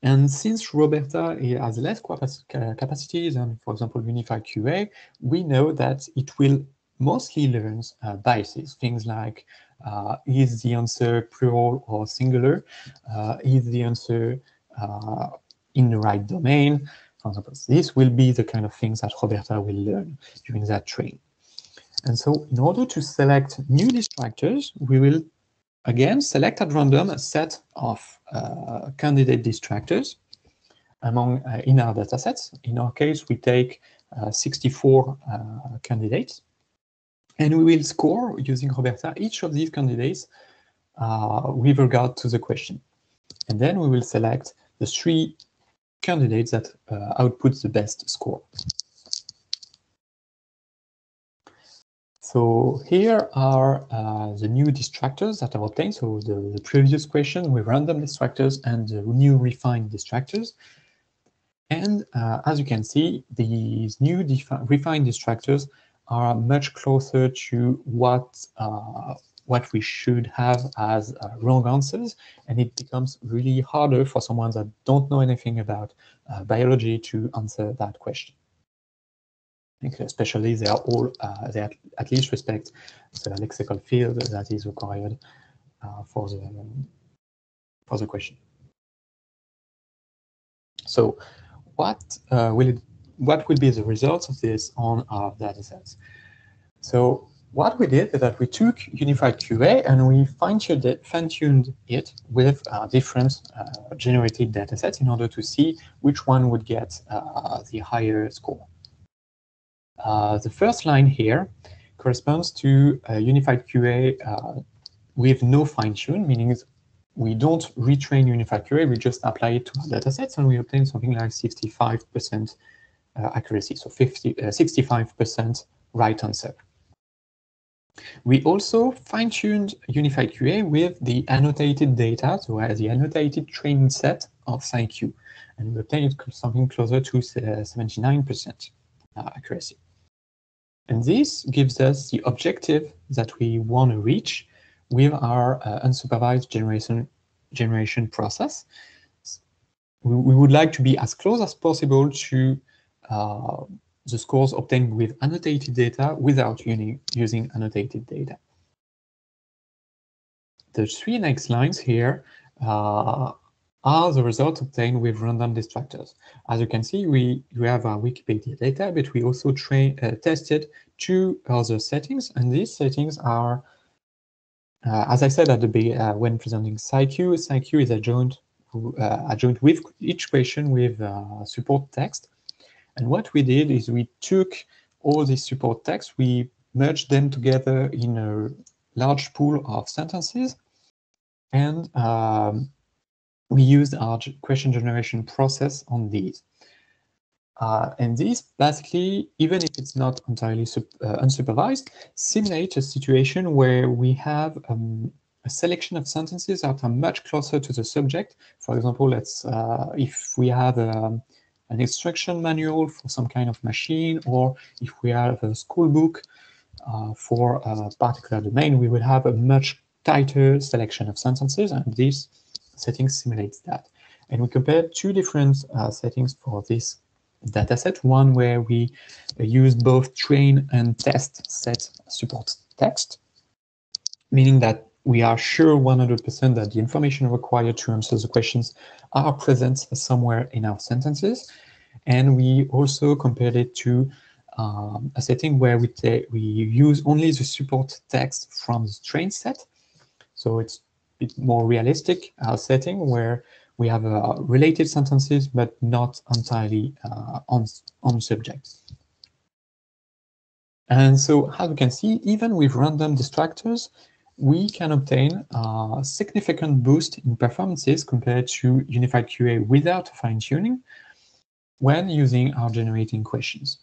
And since RoBERTa has less capacity than, for example, Unified QA, we know that it will mostly learn uh, biases, things like uh, is the answer plural or singular, uh, is the answer uh, in the right domain, for example. This will be the kind of things that RoBERTa will learn during that training. And so in order to select new distractors, we will again select at random a set of uh, candidate distractors among uh, in our datasets. In our case, we take uh, 64 uh, candidates, and we will score using RoBERTa each of these candidates uh, with regard to the question. And then we will select the three candidates that uh, output the best score. So here are uh, the new distractors that I've obtained. So the, the, previous question with random distractors and the new refined distractors. And uh, as you can see, these new refined distractors are much closer to what uh, what we should have as uh, wrong answers, and it becomes really harder for someone that don't know anything about uh, biology to answer that question. especially they are all uh, they at, at, least respect the lexical field that is required uh, for the for the question. So, what uh, will it, what will be the results of this on our datasets? So what we did is that we took Unified QA and we fine-tuned it, with uh, different uh, generated datasets in order to see which one would get uh, the higher score. Uh, the first line here corresponds to Unified QA uh, with no fine-tune, meaning we don't retrain Unified QA, we just apply it to our datasets and we obtain something like 65% uh, accuracy, so 50, 65% right answer. We also fine-tuned Unified QA with the annotated data, so as the annotated training set of SciQ, and we obtained something closer to 79% uh, accuracy. And this gives us the objective that we want to reach with our uh, unsupervised generation, generation process. We, we, would like to be as close as possible to uh, the scores obtained with annotated data without using annotated data. The three next lines here uh, are the results obtained with random distractors. As you can see, we, we have our Wikipedia data, but we also train, uh, tested two other settings, and these settings are, uh, as I said at the uh, when presenting SciQ, SciQ is adjoined, uh, adjoined with each question with uh, support text, and what we did is we took all these support texts, we merged them together in a large pool of sentences, and um, we used our question generation process on these. Uh, and this basically, even if it's not entirely uh, unsupervised, simulates a situation where we have um, a selection of sentences that are much closer to the subject. For example, let's uh, if we have a, um, an instruction manual for some kind of machine, or if we have a school book uh, for a particular domain, we will have a much tighter selection of sentences, and this setting simulates that. And we compare two different uh, settings for this dataset, one where we use both train and test set support text, meaning that we are sure 100% that the information required to answer the questions are present somewhere in our sentences. And we also compared it to um, a setting where we, we use only the support text from the train set. So it's a bit more realistic uh, setting where we have uh, related sentences, but not entirely uh, on, on subject. And so as you can see, even with random distractors, we can obtain a significant boost in performances compared to Unified QA without fine-tuning when using our generating questions.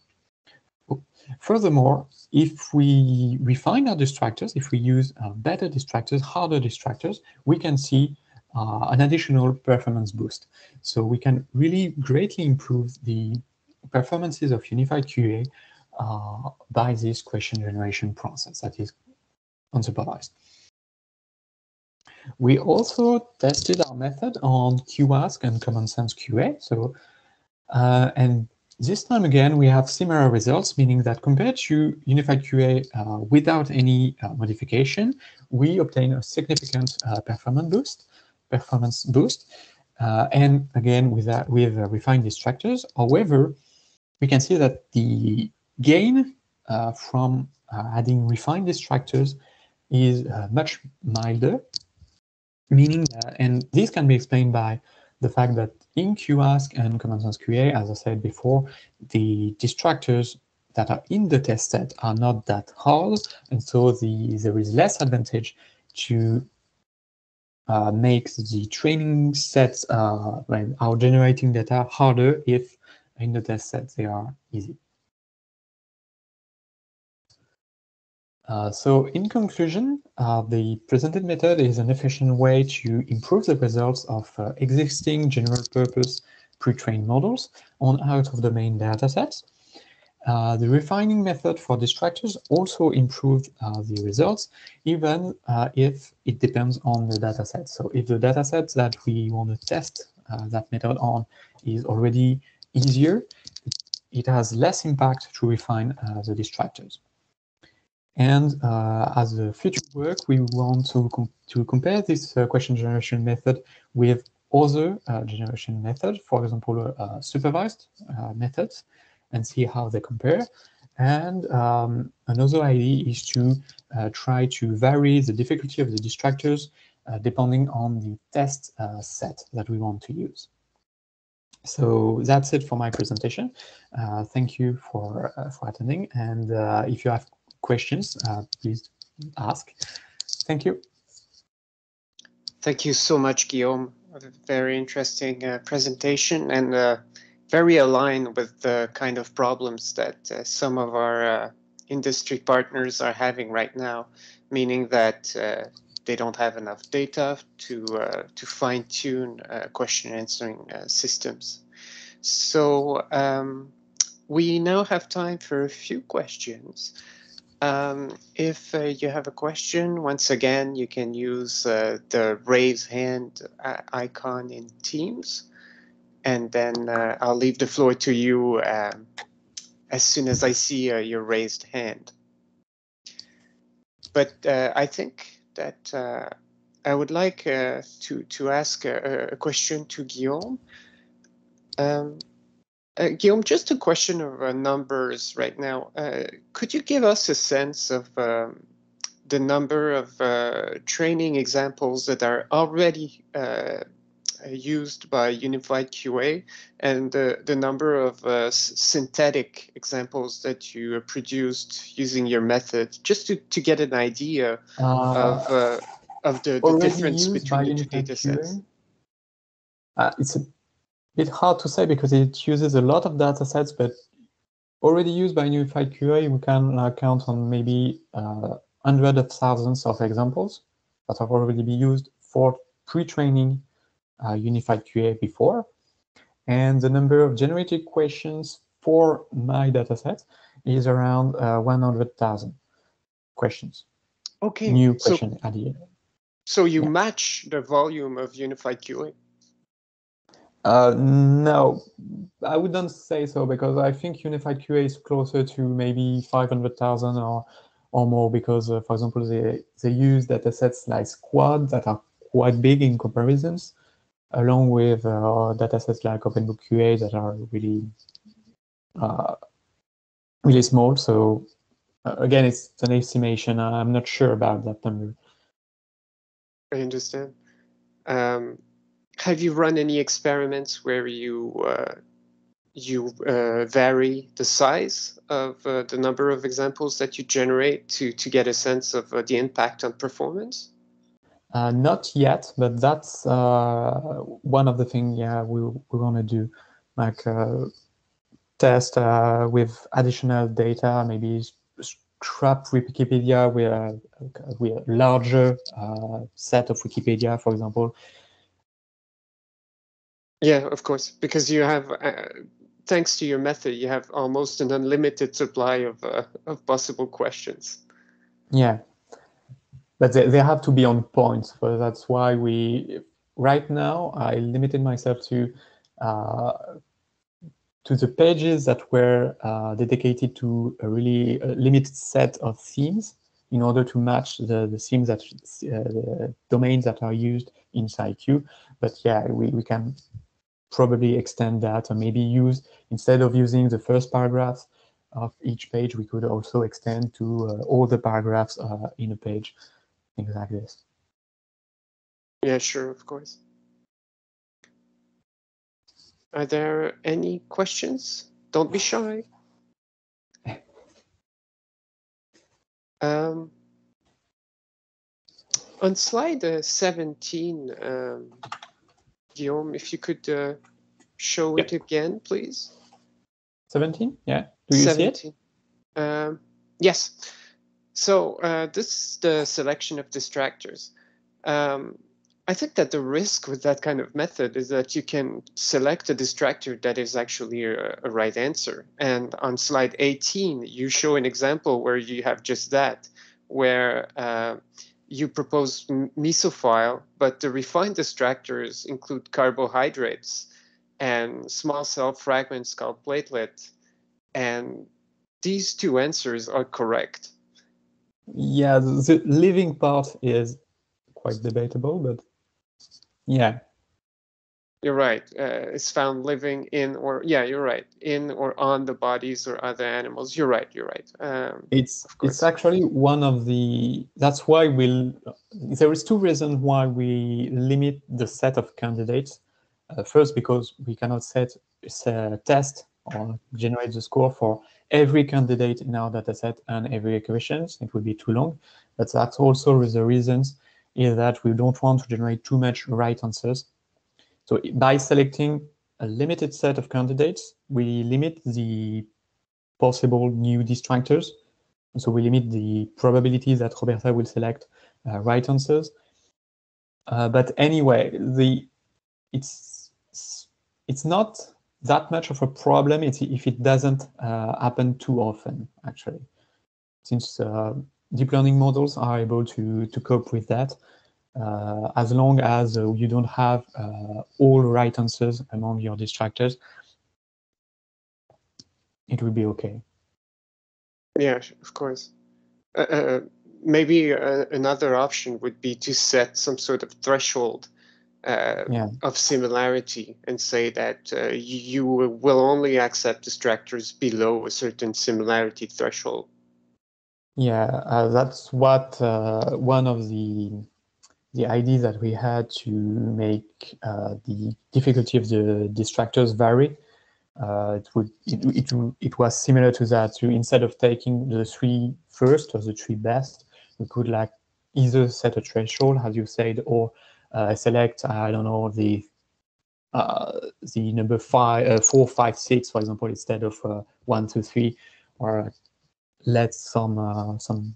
Furthermore, if we refine our distractors, if we use uh, better distractors, harder distractors, we can see uh, an additional performance boost. So we can really greatly improve the performances of Unified QA uh, by this question generation process that is unsupervised. We also tested our method on QASC and Common Sense QA. So, uh, and this time again, we have similar results, meaning that compared to Unified QA uh, without any uh, modification, we obtain a significant uh, performance boost performance boost. Uh, and again, with, that, with uh, refined distractors. However, we can see that the gain from adding refined distractors is uh, much milder, meaning that, and this can be explained by the fact that in QASC and Common Sense QA, as I said before, the distractors that are in the test set are not that hard, and so the, there is less advantage to uh, makes the training sets uh, when our generating data harder if in the test set they are easy. Uh, so in conclusion, uh, the presented method is an efficient way to improve the results of uh, existing general purpose pre-trained models on out-of-domain datasets. Uh, the refining method for distractors also improved uh, the results, even if it depends on the dataset. So if the dataset that we want to test that method on is already easier, it has less impact to refine the distractors. And uh, as a future work, we want to, com to compare this question generation method with other generation methods, for example, supervised methods, and see how they compare. And um, another idea is to uh, try to vary the difficulty of the distractors uh, depending on the test uh, set that we want to use. So that's it for my presentation. Uh, thank you for, uh, for attending. And uh, if you have questions, please ask. Thank you. Thank you so much, Guillaume. Very interesting presentation. And very aligned with the kind of problems that uh, some of our uh, industry partners are having right now, meaning that uh, they don't have enough data to uh, to fine tune uh, question answering uh, systems. So um, we now have time for a few questions. Um, if you have a question, once again, you can use the raise hand icon in Teams and then uh, I'll leave the floor to you um, as soon as I see uh, your raised hand. But uh, I think that uh, I would like uh, to to ask a, a, question to Guillaume. Um, uh, Guillaume, just a question of numbers right now. could you give us a sense of um, the number of training examples that are already uh, used by Unified QA and the, the number of uh, synthetic examples that you produced using your method, just to, to get an idea uh, of, uh, of the, the difference between the two data sets. Uh, it's a bit hard to say because it uses a lot of data sets, but already used by Unified QA, we can count on maybe uh, hundreds of thousands of examples that have already been used for pre-training uh, unified QA before. And the number of generated questions for my dataset is around uh, 100,000 questions. Okay. New question so, at the end. So you yeah. match the volume of unified QA? Uh, no, I wouldn't say so because I think Unified QA is closer to maybe 500,000 or or more because, uh, for example, they, they use data sets like SQuAD that are quite big in comparisons, along with uh, datasets like OpenBook QA that are really uh, really small. So uh, again, it's an estimation. I'm not sure about that number. I understand. Um, have you run any experiments where you uh, you uh, vary the size of uh, the number of examples that you generate to to get a sense of uh, the impact on performance? Uh, not yet, but that's uh, one of the things. Yeah, we we want to do, like test with additional data, maybe scrap Wikipedia with a, with a larger set of Wikipedia, for example, yeah, of course, because you have, uh, thanks to your method, you have almost an unlimited supply of uh, of possible questions. Yeah, but they, they have to be on point. So that's why we, right now, I limited myself to uh, to the pages that were uh, dedicated to a really limited set of themes in order to match the, the themes that uh, the domains that are used in Q. But yeah, we, we can probably extend that or maybe use, instead of using the first paragraphs of each page, we could also extend to uh, all the paragraphs uh, in a page, things like this. Yeah, sure, of course. Are there any questions? Don't be shy. Um, on slide uh, 17, um, Guillaume, if you could uh, show yep. it again, please. 17? Yeah. Do you 17. see it? Um, yes. So uh, this is the selection of distractors. Um, I think that the risk with that kind of method is that you can select a distractor that is actually a, a, right answer. And on slide 18, you show an example where you have just that, where uh, you propose mesophile, but the refined distractors include carbohydrates and small cell fragments called platelet. And these two answers are correct. Yeah, the living part is quite debatable, but yeah, you're right. Uh, it's found living in or yeah, you're right, in or on the bodies or other animals. You're right. You're right. Um, it's it's actually one of the. That's why we. There is two reasons why we limit the set of candidates. Uh, first, because we cannot set a test or generate the score for every candidate in our dataset and every equation. It would be too long. But that's also the reasons is that we don't want to generate too much right answers so by selecting a limited set of candidates, we limit the possible new distractors. So we limit the probability that RoBERTa will select uh, right answers. Uh, but anyway, the it's it's not that much of a problem if it doesn't uh, happen too often, actually, since uh, deep learning models are able to to cope with that. Uh, as long as uh, you don't have uh, all right answers among your distractors, it will be okay. Yeah, of course. Uh, maybe uh, another option would be to set some sort of threshold uh, yeah. of similarity and say that you will only accept distractors below a certain similarity threshold. Yeah, that's what one of the the idea that we had to make uh, the difficulty of the distractors vary. Uh, it would it, it, it was similar to that. So instead of taking the three first or the three best, we could like either set a threshold, as you said, or uh, select I don't know the uh, the number five, uh, four, five, six, for example, instead of uh, one, two, three, or let some some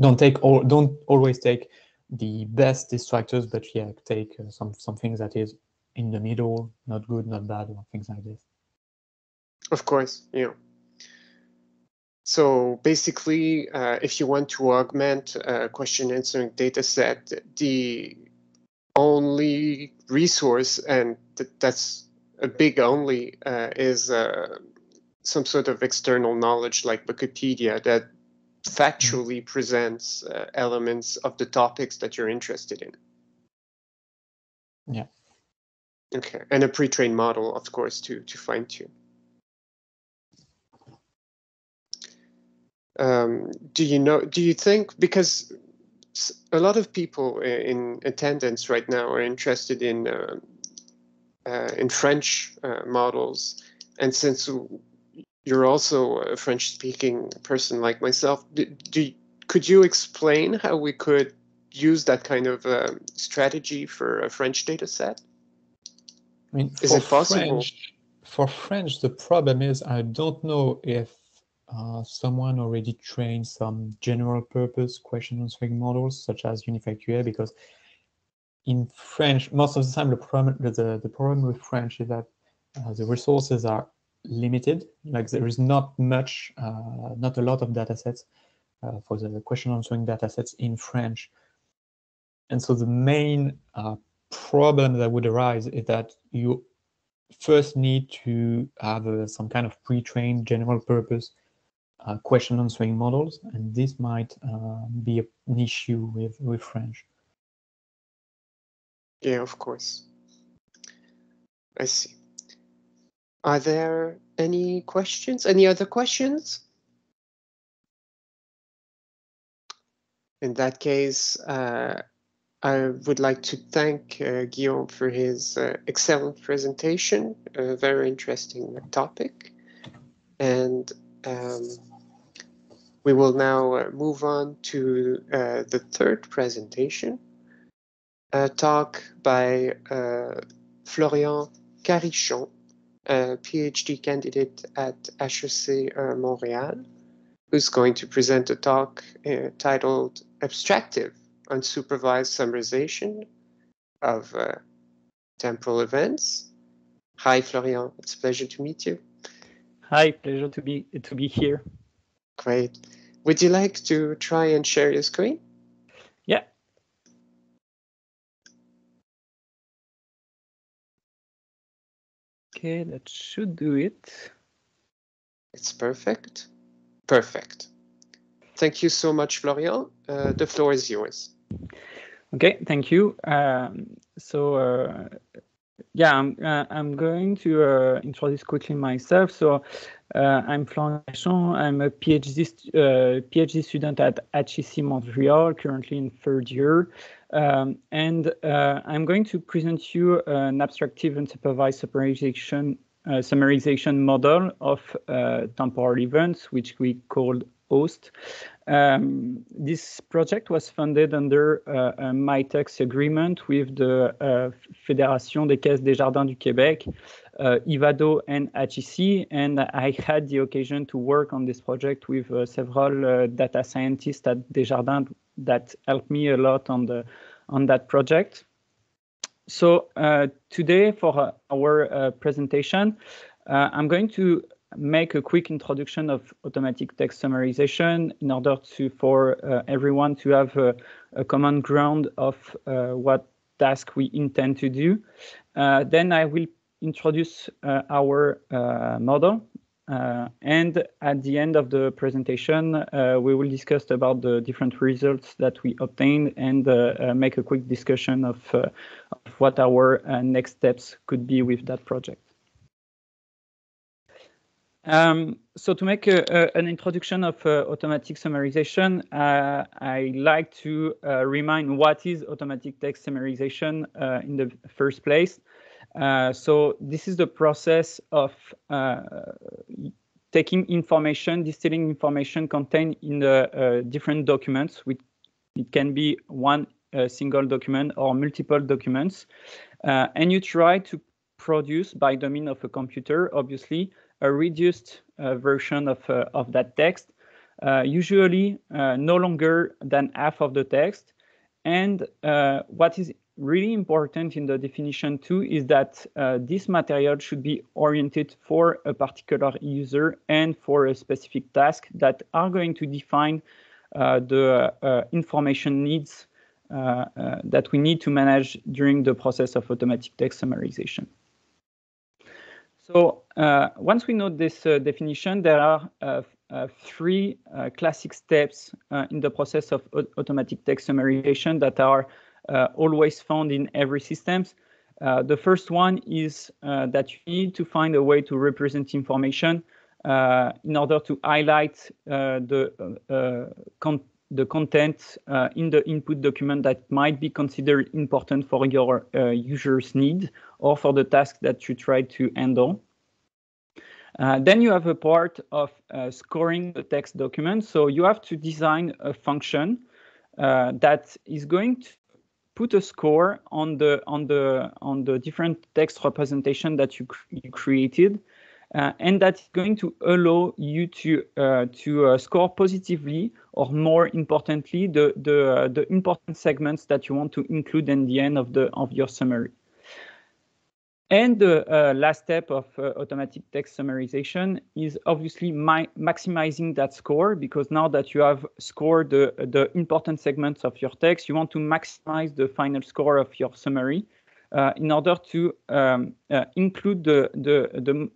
don't take all don't always take the best distractors, but yeah, take uh, some some things that is in the middle, not good, not bad, or things like this. Of course, yeah. So basically, uh, if you want to augment a question answering data set, the only resource, and th that's a big only, uh, is uh, some sort of external knowledge like Wikipedia that factually presents uh, elements of the topics that you're interested in. Yeah. Okay, and a pre-trained model, of course, to to fine tune. Um, do you know? Do you think because a lot of people in attendance right now are interested in uh, uh, in French uh, models, and since you're also a French-speaking person like myself, do, do, could you explain how we could use that kind of um, strategy for a French data set? I mean, is it possible? French, for French, the problem is I don't know if uh, someone already trained some general purpose question answering models such as Unified QA because in French, most of the time the problem, the, the problem with French is that uh, the resources are limited. Like there is not much, uh, not a lot of data sets uh, for the question answering data sets in French. And so the main uh, problem that would arise is that you first need to have uh, some kind of pre-trained general purpose uh, question answering models, and this might uh, be an issue with, with French. Yeah, of course. I see. Are there any questions? Any other questions? In that case, uh, I would like to thank uh, Guillaume for his uh, excellent presentation, a very interesting topic. And um, we will now uh, move on to uh, the third presentation, a talk by uh, Florian Carichon, a PhD candidate at HEC uh, Montréal, who's going to present a talk uh, titled Abstractive Unsupervised Summarization of uh, temporal events. Hi, Florian. It's a pleasure to meet you. Hi, pleasure to be to be here. Great. Would you like to try and share your screen? Okay, that should do it. It's perfect. Perfect. Thank you so much, Florian. Uh, the floor is yours. Okay, thank you. Um, so uh, yeah, I'm, uh, I'm going to uh, introduce quickly myself. So uh, I'm Florian Carichon. I'm a PhD, uh, PhD student at HEC Montreal, currently in third year. Um, and uh, I'm going to present you an abstractive unsupervised summarization, uh, summarization model of temporal events, which we called host. Um, this project was funded under uh, a Mitacs agreement with the uh, Fédération des Caisses Desjardins du Québec, uh, IVADO and HEC, and I had the occasion to work on this project with uh, several uh, data scientists at Desjardins that helped me a lot on the on that project. So uh, today for our presentation, I'm going to make a quick introduction of automatic text summarization in order to for uh, everyone to have a, a, common ground of uh, what task we intend to do. Uh, then I will introduce uh, our uh, model. Uh, and at the end of the presentation, we will discuss about the different results that we obtained and make a quick discussion of, of what our next steps could be with that project. Um, so to make a, a, an introduction of uh, automatic summarization, uh, I like to uh, remind what is automatic text summarization uh, in the first place. Uh, so this is the process of uh, taking information, distilling information contained in the different documents. With, it can be one single document or multiple documents. and you try to produce by the means of a computer, obviously, a reduced uh, version of, uh, of that text uh, usually no longer than half of the text. And what is really important in the definition too is that uh, this material should be oriented for a particular user and for a specific task that are going to define uh, the uh, information needs that we need to manage during the process of automatic text summarization. So uh, once we know this uh, definition, there are uh, uh, three classic steps in the process of automatic text summarization that are uh, always found in every systems. Uh, the first one is uh, that you need to find a way to represent information in order to highlight the con the content uh, in the input document that might be considered important for your uh, user's need or for the task that you try to handle. Uh, then you have a part of scoring the text document. So you have to design a function that is going to put a score on the on the on the different text representation that you, you created uh, and that's going to allow you to uh, to uh, score positively or more importantly the the uh, the important segments that you want to include in the end of the of your summary. And the uh, last step of uh, automatic text summarization is obviously maximizing that score because now that you have scored the, the important segments of your text, you want to maximize the final score of your summary uh, in order to um, uh, include the, the, the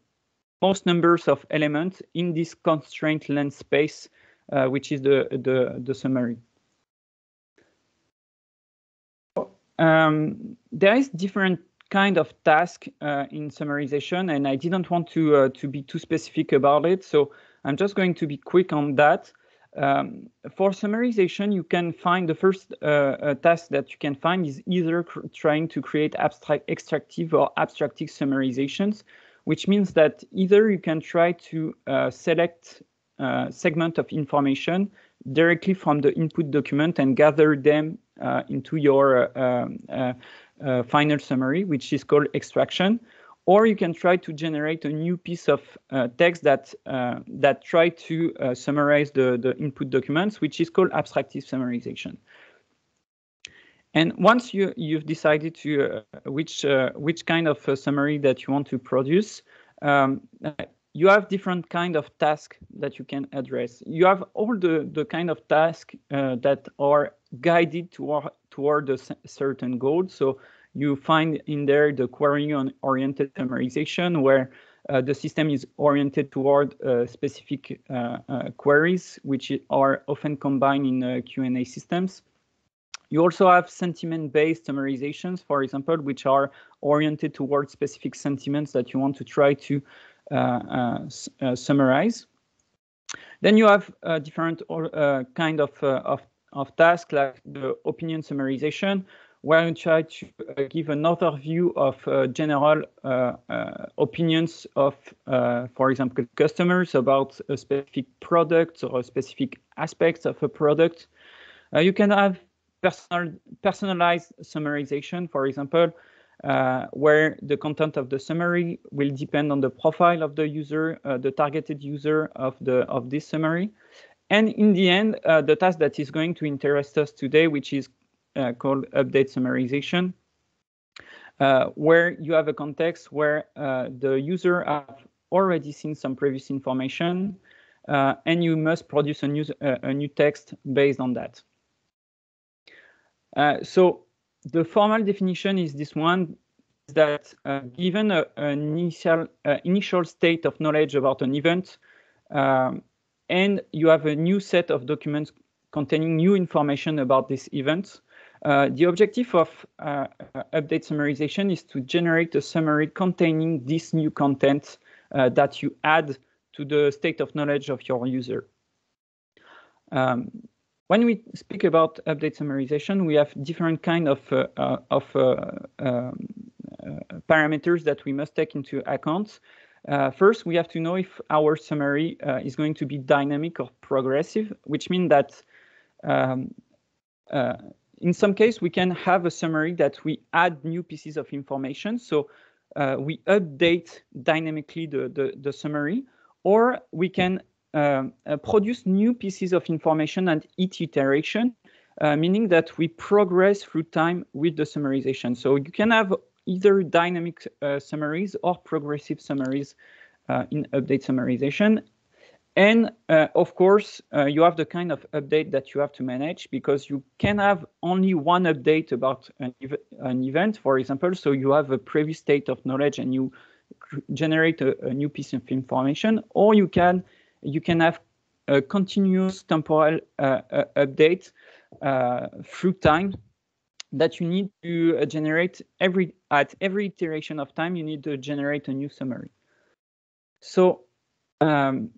most numbers of elements in this constraint length space, uh, which is the, the, the summary. Um, there is different kind of task uh, in summarization, and I didn't want to uh, to be too specific about it, so I'm just going to be quick on that. Um, for summarization, you can find the first uh, uh task that you can find is either trying to create abstract extractive or abstractive summarizations, which means that either you can try to uh, select uh, segment of information directly from the input document and gather them into your um, uh, final summary, which is called extraction. Or you can try to generate a new piece of uh, text that uh, that try to uh, summarize the, the input documents, which is called abstractive summarization. And once you you've decided to uh, which uh, which kind of summary that you want to produce, um, you have different kind of tasks that you can address. You have all the, the kind of tasks uh, that are guided toward, toward a certain goal. So you find in there the query-oriented summarization where uh, the system is oriented toward uh, specific uh, uh, queries, which are often combined in uh, Q&A systems. You also have sentiment-based summarizations, for example, which are oriented towards specific sentiments that you want to try to uh, uh, summarize. Then you have different kind of, of, of tasks like the opinion summarization, where you try to uh, give another view of uh, general uh, opinions of, for example, customers about a specific product or a specific aspects of a product. you can have personal, personalized summarization, for example, uh, where the content of the summary will depend on the profile of the user, uh, the targeted user of the of this summary. And in the end, uh, the task that is going to interest us today, which is called update summarization, where you have a context where the user have already seen some previous information, and you must produce a new, a new text based on that. So the formal definition is this one that uh, given a, an initial, uh, initial state of knowledge about an event, um, and you have a new set of documents containing new information about this event, uh, the objective of uh, update summarization is to generate a summary containing this new content uh, that you add to the state of knowledge of your user. Um, when we speak about update summarization, we have different kind of, uh, uh, of uh, um, parameters that we must take into account. first, we have to know if our summary is going to be dynamic or progressive, which means that um, in some case, we can have a summary that we add new pieces of information. So uh, we update dynamically the, the, the, summary, or we can um, uh, produce new pieces of information at each iteration, uh, meaning that we progress through time with the summarization. So you can have either dynamic uh, summaries or progressive summaries uh, in update summarization. And uh, of course, you have the kind of update that you have to manage because you can have only one update about an, ev an event, for example. So you have a previous state of knowledge and you generate a, a, new piece of information, or you can you can have a continuous temporal uh, uh, update uh, through time that you need to generate every at every iteration of time. You need to generate a new summary. So um,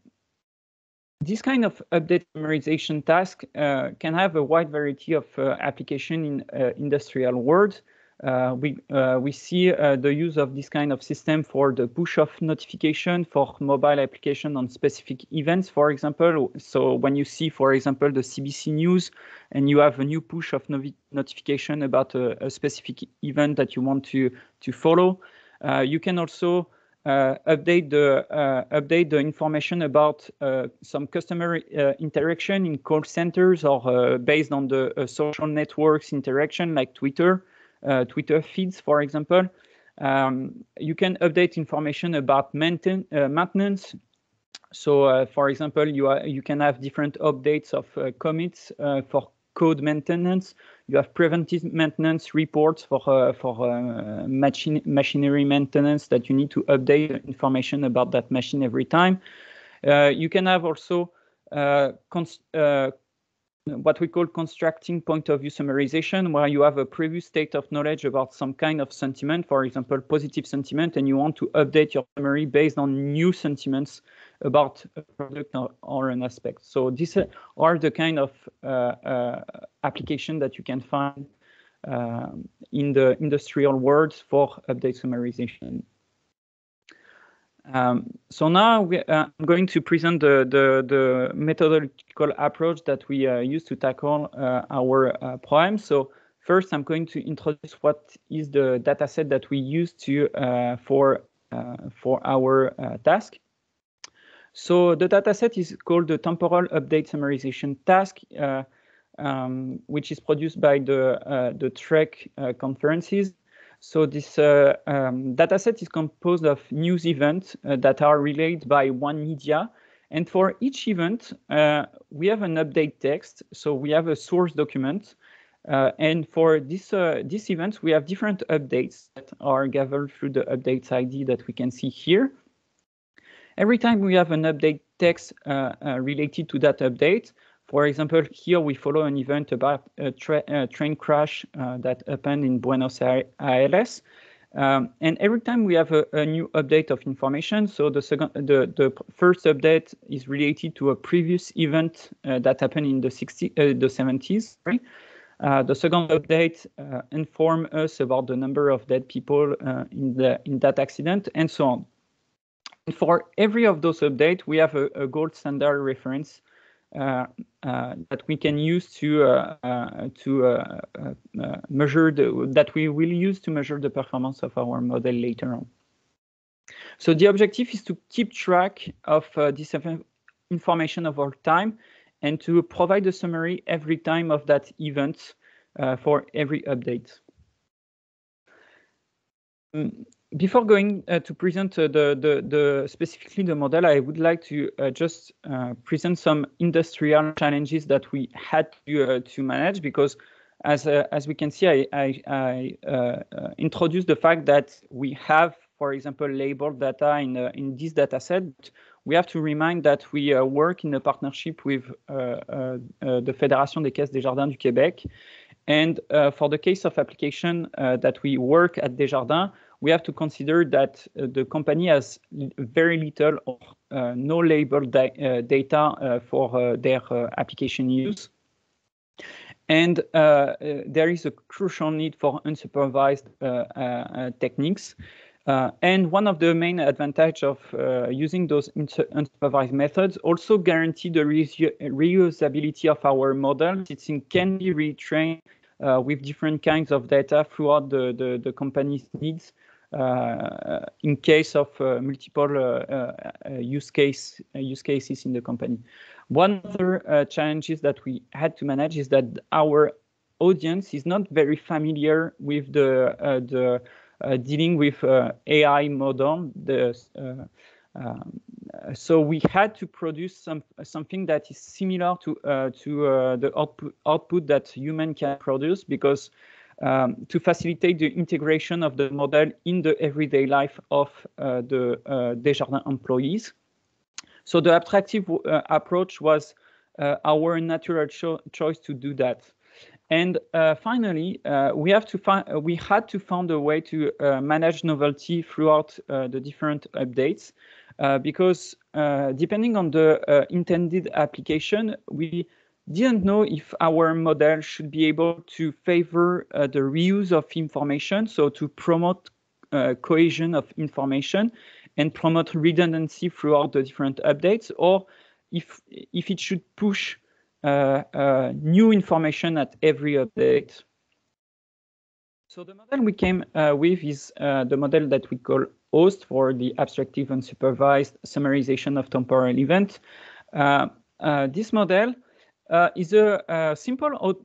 this kind of update summarization task uh, can have a wide variety of uh, application in uh, industrial world. Uh, we uh, we see uh, the use of this kind of system for the push of notification for mobile application on specific events, for example. So when you see, for example, the CBC News, and you have a new push of notification about a, a, specific event that you want to to follow, you can also uh, update the uh, update the information about uh, some customer interaction in call centers or based on the social networks interaction like Twitter. Uh, Twitter feeds, for example. Um, you can update information about maintain, uh, maintenance. So, uh, for example, you are, you can have different updates of commits for code maintenance. You have preventive maintenance reports for uh, for uh, machine machinery maintenance that you need to update information about that machine every time. Uh, you can have also what we call constructing point of view summarization, where you have a previous state of knowledge about some kind of sentiment, for example, positive sentiment, and you want to update your summary based on new sentiments about a product or, or an aspect. So these are the kind of uh, uh, application that you can find uh, in the industrial world for update summarization. Um, so now we, uh, I'm going to present the, the, the methodological approach that we uh, use to tackle uh, our uh, problem. So first, I'm going to introduce what is the dataset that we use to uh, for uh, for our task. So the dataset is called the temporal update summarization task, um, which is produced by the the TREC conferences. So this uh, um, dataset is composed of news events uh, that are relayed by one media. And for each event, uh, we have an update text. So we have a source document. Uh, and for this, uh, this event, we have different updates that are gathered through the updates ID that we can see here. Every time we have an update text uh, related to that update, for example, here we follow an event about a, tra a train crash uh, that happened in Buenos Aires. Um, and every time we have a, a, new update of information, so the second, the, the first update is related to a previous event uh, that happened in the 60, uh, the 70s. Right? Uh, the second update uh, inform us about the number of dead people uh, in the in that accident, and so on. And for every of those updates, we have a, a gold standard reference Uh, uh, that we can use to uh, uh to measure the that we will use to measure the performance of our model later on. So the objective is to keep track of this information over time and to provide a summary every time of that event uh, for every update. Mm, Before going uh, to present uh, the, the, the, specifically the model, I would like to uh, just uh, present some industrial challenges that we had to, uh, to manage because as, uh, as we can see, I, I, I introduced the fact that we have, for example, labeled data in, in this data set. We have to remind that we work in a partnership with the Fédération des Caisses Desjardins du Québec. And for the case of application that we work at Desjardins, we have to consider that uh, the company has very little or uh, no label da uh, data uh, for uh, their application use. And there is a crucial need for unsupervised techniques. and one of the main advantages of using those unsupervised methods also guarantee the reusability of our model. It can be retrained uh, with different kinds of data throughout the, the, the company's needs Uh, in case of uh, multiple uh, use case use cases in the company. One other challenges that we had to manage is that our audience is not very familiar with the the dealing with AI model. The um, so we had to produce some something that is similar to uh, to uh, the output output that human can produce because um, to facilitate the integration of the model in the everyday life of uh, the uh, Desjardins employees. So the abstractive uh, approach was uh, our natural cho choice to do that. And uh, finally, uh, we have to find we had to find a way to manage novelty throughout the different updates. Because depending on the intended application, we didn't know if our model should be able to favor the reuse of information, so to promote cohesion of information and promote redundancy throughout the different updates, or if if it should push uh, uh, new information at every update. So the model we came uh, with is the model that we call host for the abstractive unsupervised summarization of temporal event. Uh, uh, this model uh, is a, a simple,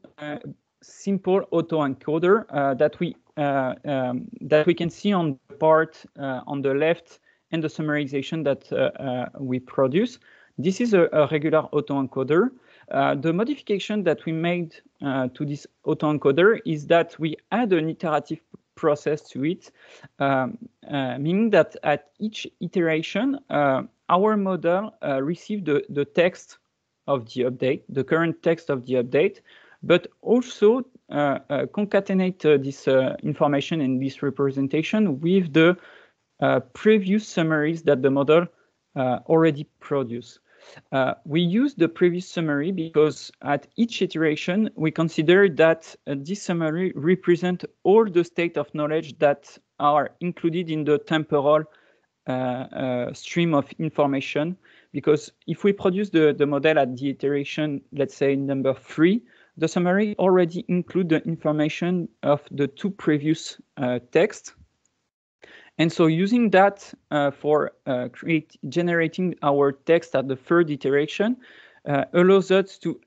simple autoencoder that we um, that we can see on the part on the left and the summarization that we produce. This is a, a regular autoencoder. Uh, the modification that we made uh, to this autoencoder is that we add an iterative process to it, um, uh, meaning that at each iteration, uh, our model uh, received the, the text of the update, the current text of the update, but also uh, uh, concatenate uh, this information and this representation with the previous summaries that the model already produced. Uh, we use the previous summary because at each iteration, we consider that uh, this summary represents all the state of knowledge that are included in the temporal uh, stream of information. Because if we produce the, the model at the iteration, let's say number three, the summary already include the information of the two previous uh, texts and so using that uh, for uh, create, generating our text at the third iteration uh, allows us to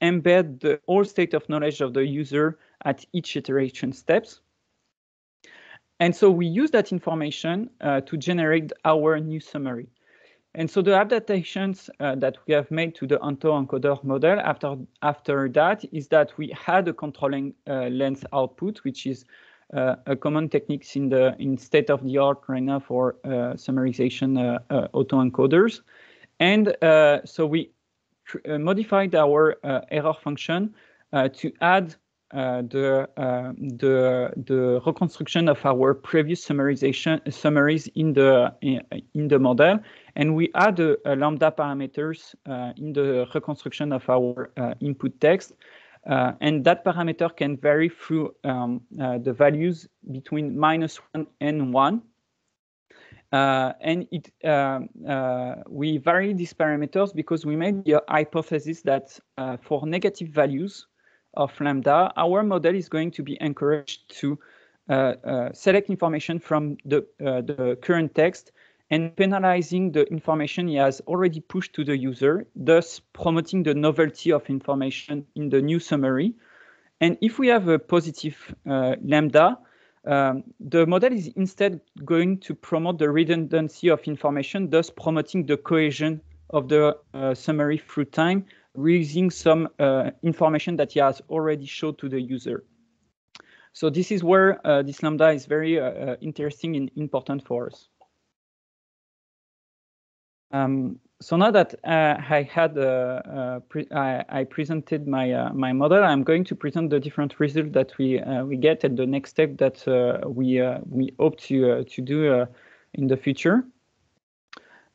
embed the whole state of knowledge of the user at each iteration steps. And so we use that information uh, to generate our new summary. And so the adaptations uh, that we have made to the autoencoder model after, after that is that we had a controlling uh, length output, which is uh, a common techniques in the in state of the art right now for uh, summarization uh, autoencoders. And so we modified our error function to add uh, the uh, the the reconstruction of our previous summarization summaries in the in, in the model, and we add lambda parameters uh, in the reconstruction of our input text uh, and that parameter can vary through um, uh, the values between minus one and one. Uh, and it, uh, we vary these parameters because we made the hypothesis that uh, for negative values of lambda, our model is going to be encouraged to uh, select information from the, the current text and penalizing the information he has already pushed to the user, thus promoting the novelty of information in the new summary. And if we have a positive uh, lambda, um, the model is instead going to promote the redundancy of information, thus promoting the cohesion of the uh, summary through time, using some uh, information that he has already showed to the user. So this is where uh, this lambda is very uh, interesting and important for us. Um, so now that uh, I had uh, uh, I, I, presented my my model, I'm going to present the different results that we we get and the next step that we we hope to to do in the future.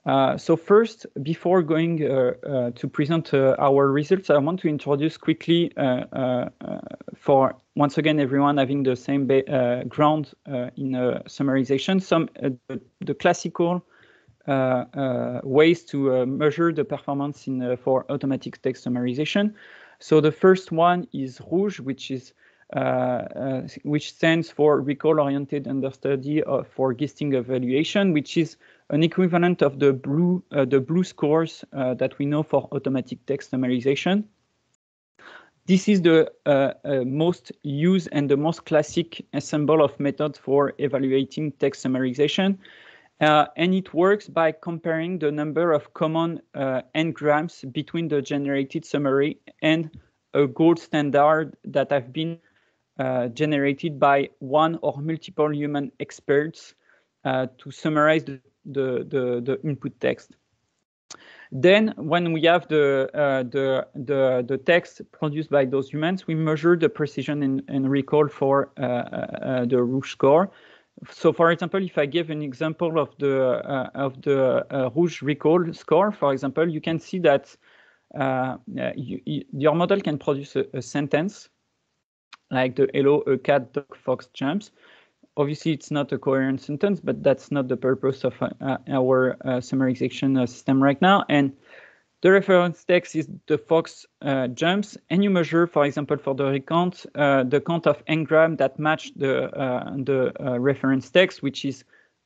Uh, so first, before going uh, uh, to present our results, I want to introduce quickly for once again everyone having the same ground in summarization some the, the classical uh, uh, ways to uh, measure the performance in for automatic text summarization. So the first one is ROUGE, which is uh, uh, which stands for Recall-Oriented Understudy for Gisting Evaluation, which is an equivalent of the BLEU, uh, the BLEU scores that we know for automatic text summarization. This is the uh, uh, most used and the most classic ensemble of methods for evaluating text summarization. Uh, and it works by comparing the number of common uh, n-grams between the generated summary and a gold standard that have been uh, generated by one or multiple human experts uh, to summarize the, the, the, the input text. Then when we have the, uh, the, the, the, text produced by those humans, we measure the precision and, and recall for uh, uh, the ROUGE score. So for example, if I give an example of the, uh, of the uh, ROUGE recall score, for example, you can see that uh, you, you, your model can produce a, a sentence like the hello, a cat, dog, fox jumps obviously it's not a coherent sentence, but that's not the purpose of uh, our uh, summarization uh, system right now. And the reference text is the Fox uh, jumps, and you measure, for example, for the recount, uh, the count of n-gram that match the uh, the reference text, which is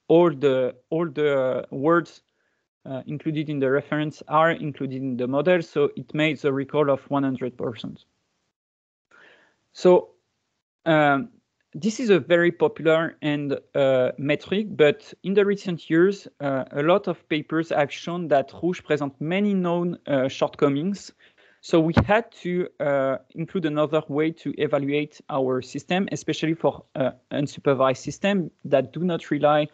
all the all the words included in the reference are included in the model, so it makes a recall of 100%. So um, this is a very popular and uh, metric, but in the recent years, uh, a lot of papers have shown that ROUGE present many known uh, shortcomings. So we had to uh, include another way to evaluate our system, especially for uh, unsupervised system that do not rely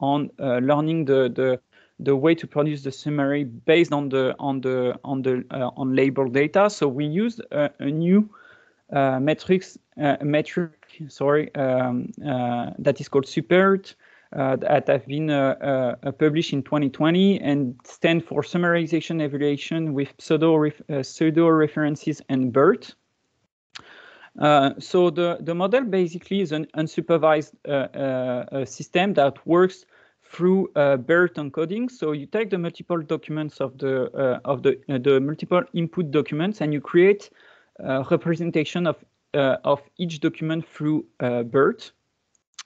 on uh, learning the, the the way to produce the summary based on the on the on the on label data. So we used a, a new metrics metric sorry, um, uh, that is called SUPERT, uh, that have been uh, published in 2020 and stand for Summarization Evaluation with pseudo, ref pseudo references and BERT. Uh, so the, the model basically is an unsupervised uh, uh, system that works through BERT encoding. So you take the multiple documents of the of the the multiple input documents and you create a representation of uh, of each document through uh, BERT,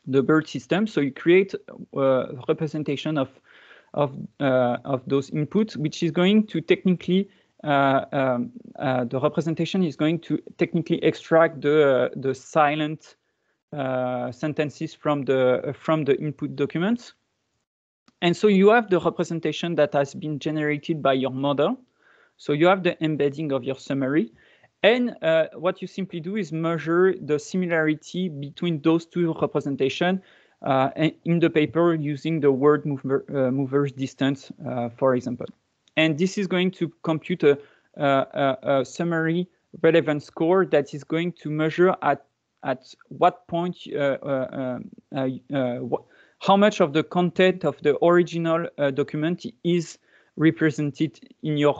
the BERT system. So you create a uh, representation of of of those inputs, which is going to technically uh, um, uh, the representation is going to technically extract the uh, the salient sentences from the from the input documents. And so you have the representation that has been generated by your model. So you have the embedding of your summary. And uh, what you simply do is measure the similarity between those two representations uh, in the paper using the word mover, uh, mover's distance, uh, for example. And this is going to compute a, a, a, summary relevance score that is going to measure at at what point, uh, uh, how much of the content of the original document is represented in your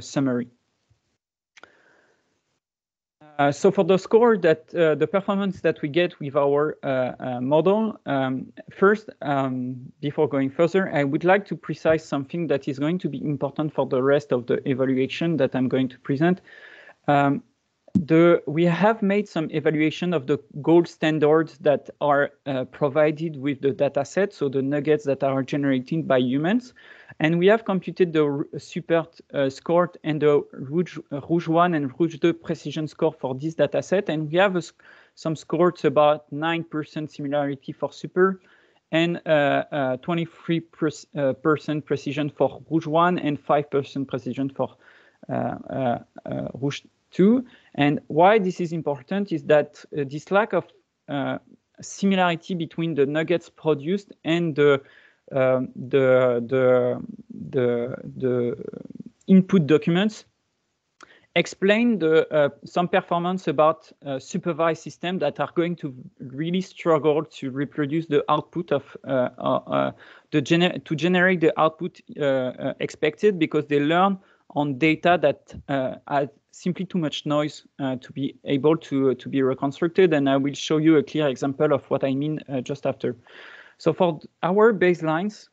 summary. Uh, so for the score that uh, the performance that we get with our uh, uh model, um, first, um, before going further, I would like to precise something that is going to be important for the rest of the evaluation that I'm going to present. Um, the, we have made some evaluation of the gold standards that are uh, provided with the data set, so the nuggets that are generated by humans. And we have computed the SUPERT uh, score and the ROUGE, uh, ROUGE 1 and ROUGE 2 precision score for this data set. And we have a, some scores about 9% similarity for SUPERT and 23% uh, uh, uh, precision for ROUGE 1 and 5% precision for ROUGE 2. And why this is important is that this lack of similarity between the nuggets produced and the um, the, the, the, the input documents explain the, uh, some performance about uh, supervised systems that are going to really struggle to reproduce the output of uh, uh, uh the gener to generate the output uh, expected because they learn on data that has simply too much noise uh, to be able to uh, to be reconstructed. And I will show you a clear example of what I mean uh, just after. So for our baselines,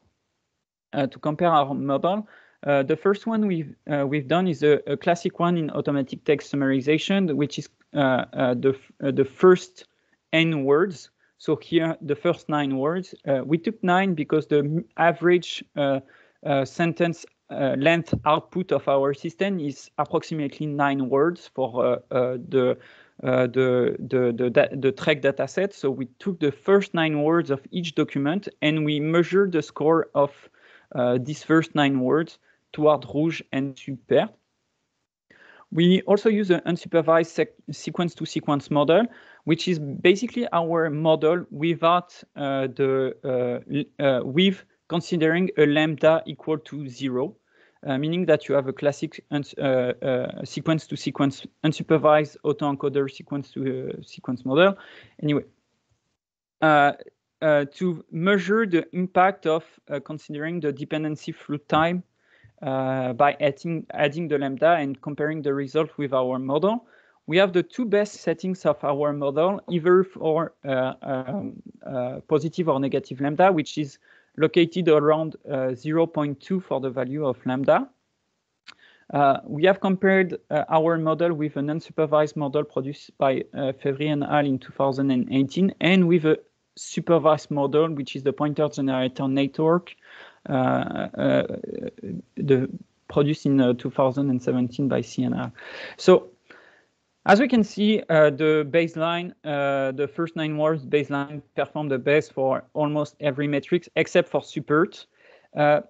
uh, to compare our model, uh, the first one we've uh, we've done is a, a, classic one in automatic text summarization, which is the the first n words. So here the first nine words. we took nine because the average sentence uh, length output of our system is approximately nine words for uh, uh, the, the, the, the, the TREC dataset. So we took the first nine words of each document and we measured the score of these first nine words toward ROUGE and SUPERT. We also use an unsupervised sequence-to-sequence -sequence model, which is basically our model without uh, the uh, uh, with considering a lambda equal to zero, uh, meaning that you have a classic uh, uh, unsupervised autoencoder sequence-to-sequence model. Anyway, to measure the impact of considering the dependency through time uh, by adding, adding the lambda and comparing the result with our model. We have the two best settings of our model, either for uh, um, uh, positive or negative lambda, which is located around uh, 0.2 for the value of lambda. Uh, we have compared uh, our model with an unsupervised model produced by uh, Févry and al. in 2018 and with a supervised model, which is the pointer generator network, the, produced in 2017 by CNR. So as we can see, uh, the baseline, uh, the first nine words baseline perform the best for almost every metric except for SUPERT, uh,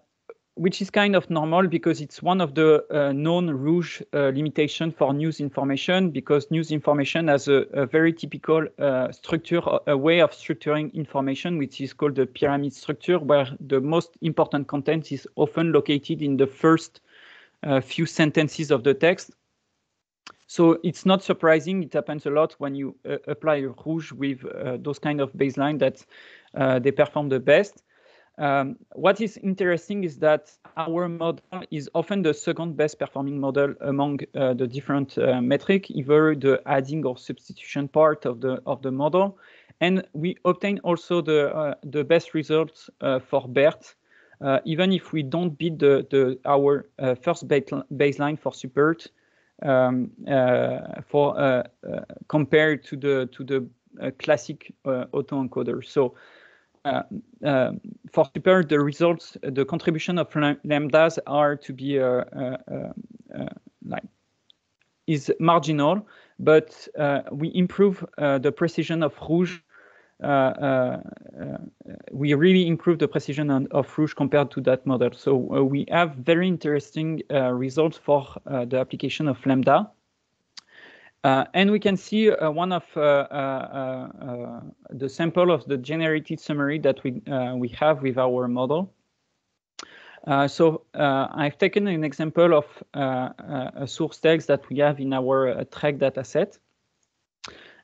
which is kind of normal because it's one of the uh, known ROUGE uh, limitation for news information because news information has a, a very typical uh, structure, a way of structuring information, which is called the pyramid structure, where the most important content is often located in the first few sentences of the text so it's not surprising. It happens a lot when you uh, apply ROUGE with uh, those kind of baseline that uh, they perform the best. Um, what is interesting is that our model is often the second best performing model among uh, the different uh, metric, either the adding or substitution part of the of the model, and we obtain also the uh, the best results for BERT, even if we don't beat the the our first baseline for SUPERT um, uh, for uh, uh, compared to the to the classic autoencoder. So. Uh, for SUPERT, the results, the contribution of lambdas are to be like is marginal, but we improve the precision of ROUGE Uh, uh, uh, we really improve the precision of ROUGE compared to that model. So we have very interesting results for the application of Lambda. Uh, and we can see uh, one of uh, the sample of the generated summary that we we have with our model. so I've taken an example of a source text that we have in our TREC dataset.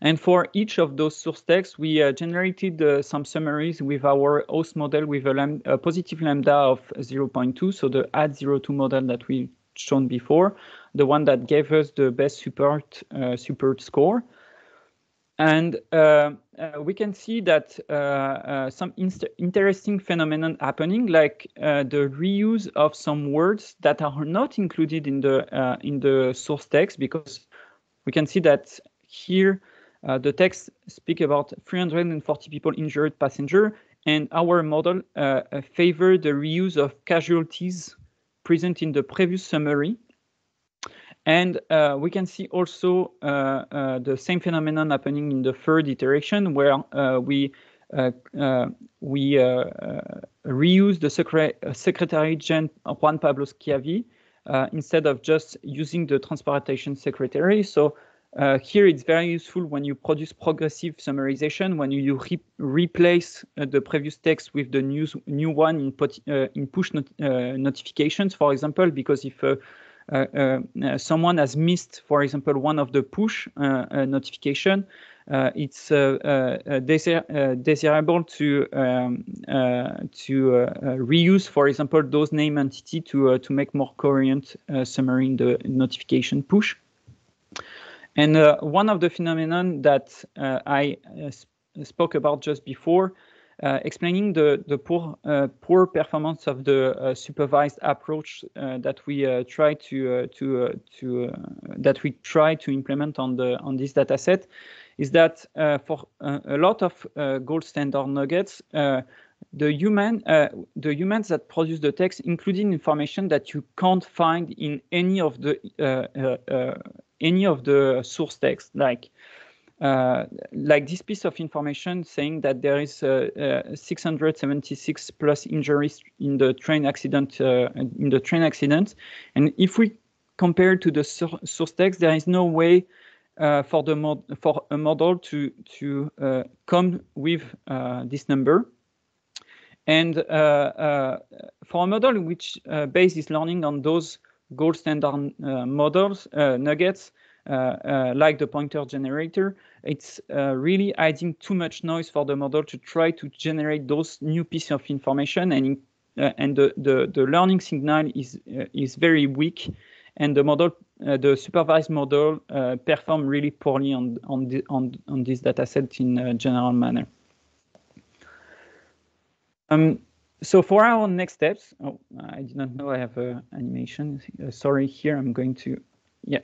And for each of those source texts, we uh, generated uh, some summaries with our host model with a, a, positive lambda of 0.2, so the add 02 model that we shown before, the one that gave us the best SUPERT uh, SUPERT score. And uh, uh, we can see that uh, some interesting phenomenon happening, like the reuse of some words that are not included in the in the source text, because we can see that here uh, the text speak about 340 people injured passenger, and our model uh, favor the reuse of casualties present in the previous summary. And uh, we can see also uh, uh, the same phenomenon happening in the third iteration, where we we reuse the secre secretary Gen Juan Pablo Schiavi instead of just using the transportation secretary. So uh, here, it's very useful when you produce progressive summarization, when you re replace uh, the previous text with the news, new one in, uh, in push not, uh, notifications, for example, because if uh, uh, someone has missed, for example, one of the push notification, it's desir desirable to um, to reuse, for example, those name entity to to make more coherent summary in the notification push. And uh, one of the phenomenon that uh, I uh, spoke about just before uh, explaining the the poor uh, poor performance of the uh, supervised approach uh, that we uh, try to to to that we try to implement on the on this data set is that for a lot of gold standard nuggets the human the humans that produce the text including information that you can't find in any of the any of the source text like uh, like this piece of information saying that there is uh, uh, 676 plus injuries in the train accident uh, in the train accident, and if we compare to the source text, there is no way uh, for the mod for a model to to uh, come with this number. And for a model which bases learning on those gold standard models nuggets, uh, uh, like the pointer generator, it's uh, really adding too much noise for the model to try to generate those new pieces of information. And and the, the, the learning signal is is very weak. And the model, uh, the supervised model, uh, perform really poorly on on the, on on this data set in a general manner. Um, so for our next steps, oh, I did not know I have a animation. Uh, sorry, here I'm going to, yeah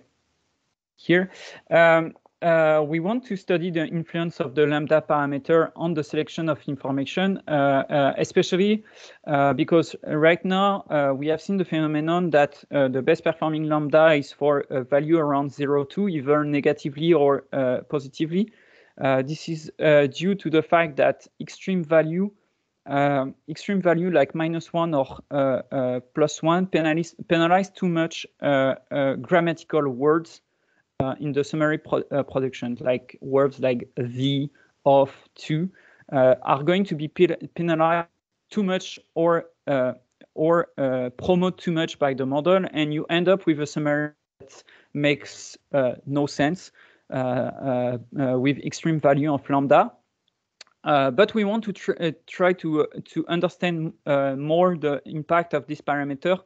here. Um, uh, we want to study the influence of the lambda parameter on the selection of information, uh, uh, especially uh, because right now uh, we have seen the phenomenon that uh, the best performing lambda is for a value around 0.2, either negatively or positively. this is due to the fact that extreme value um, extreme value like minus one or plus one penalize, penalize too much grammatical words uh, in the summary pro uh, production, like words like the, of, to, uh, are going to be penalized too much or uh, or uh, promote too much by the model, and you end up with a summary that makes uh, no sense with extreme value of lambda. But we want to tr try to to understand more the impact of this parameter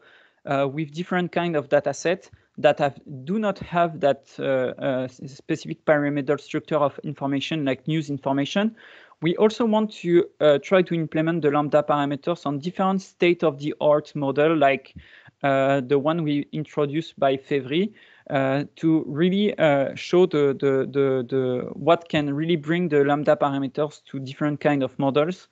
with different kind of data set that have, do not have that uh, uh, specific parameter structure of information like news information. We also want to uh, try to implement the Lambda parameters on different state-of-the-art model like the one we introduced by Févry, uh, to really uh, show the, the, the, the, what can really bring the lambda parameters to different kind of models.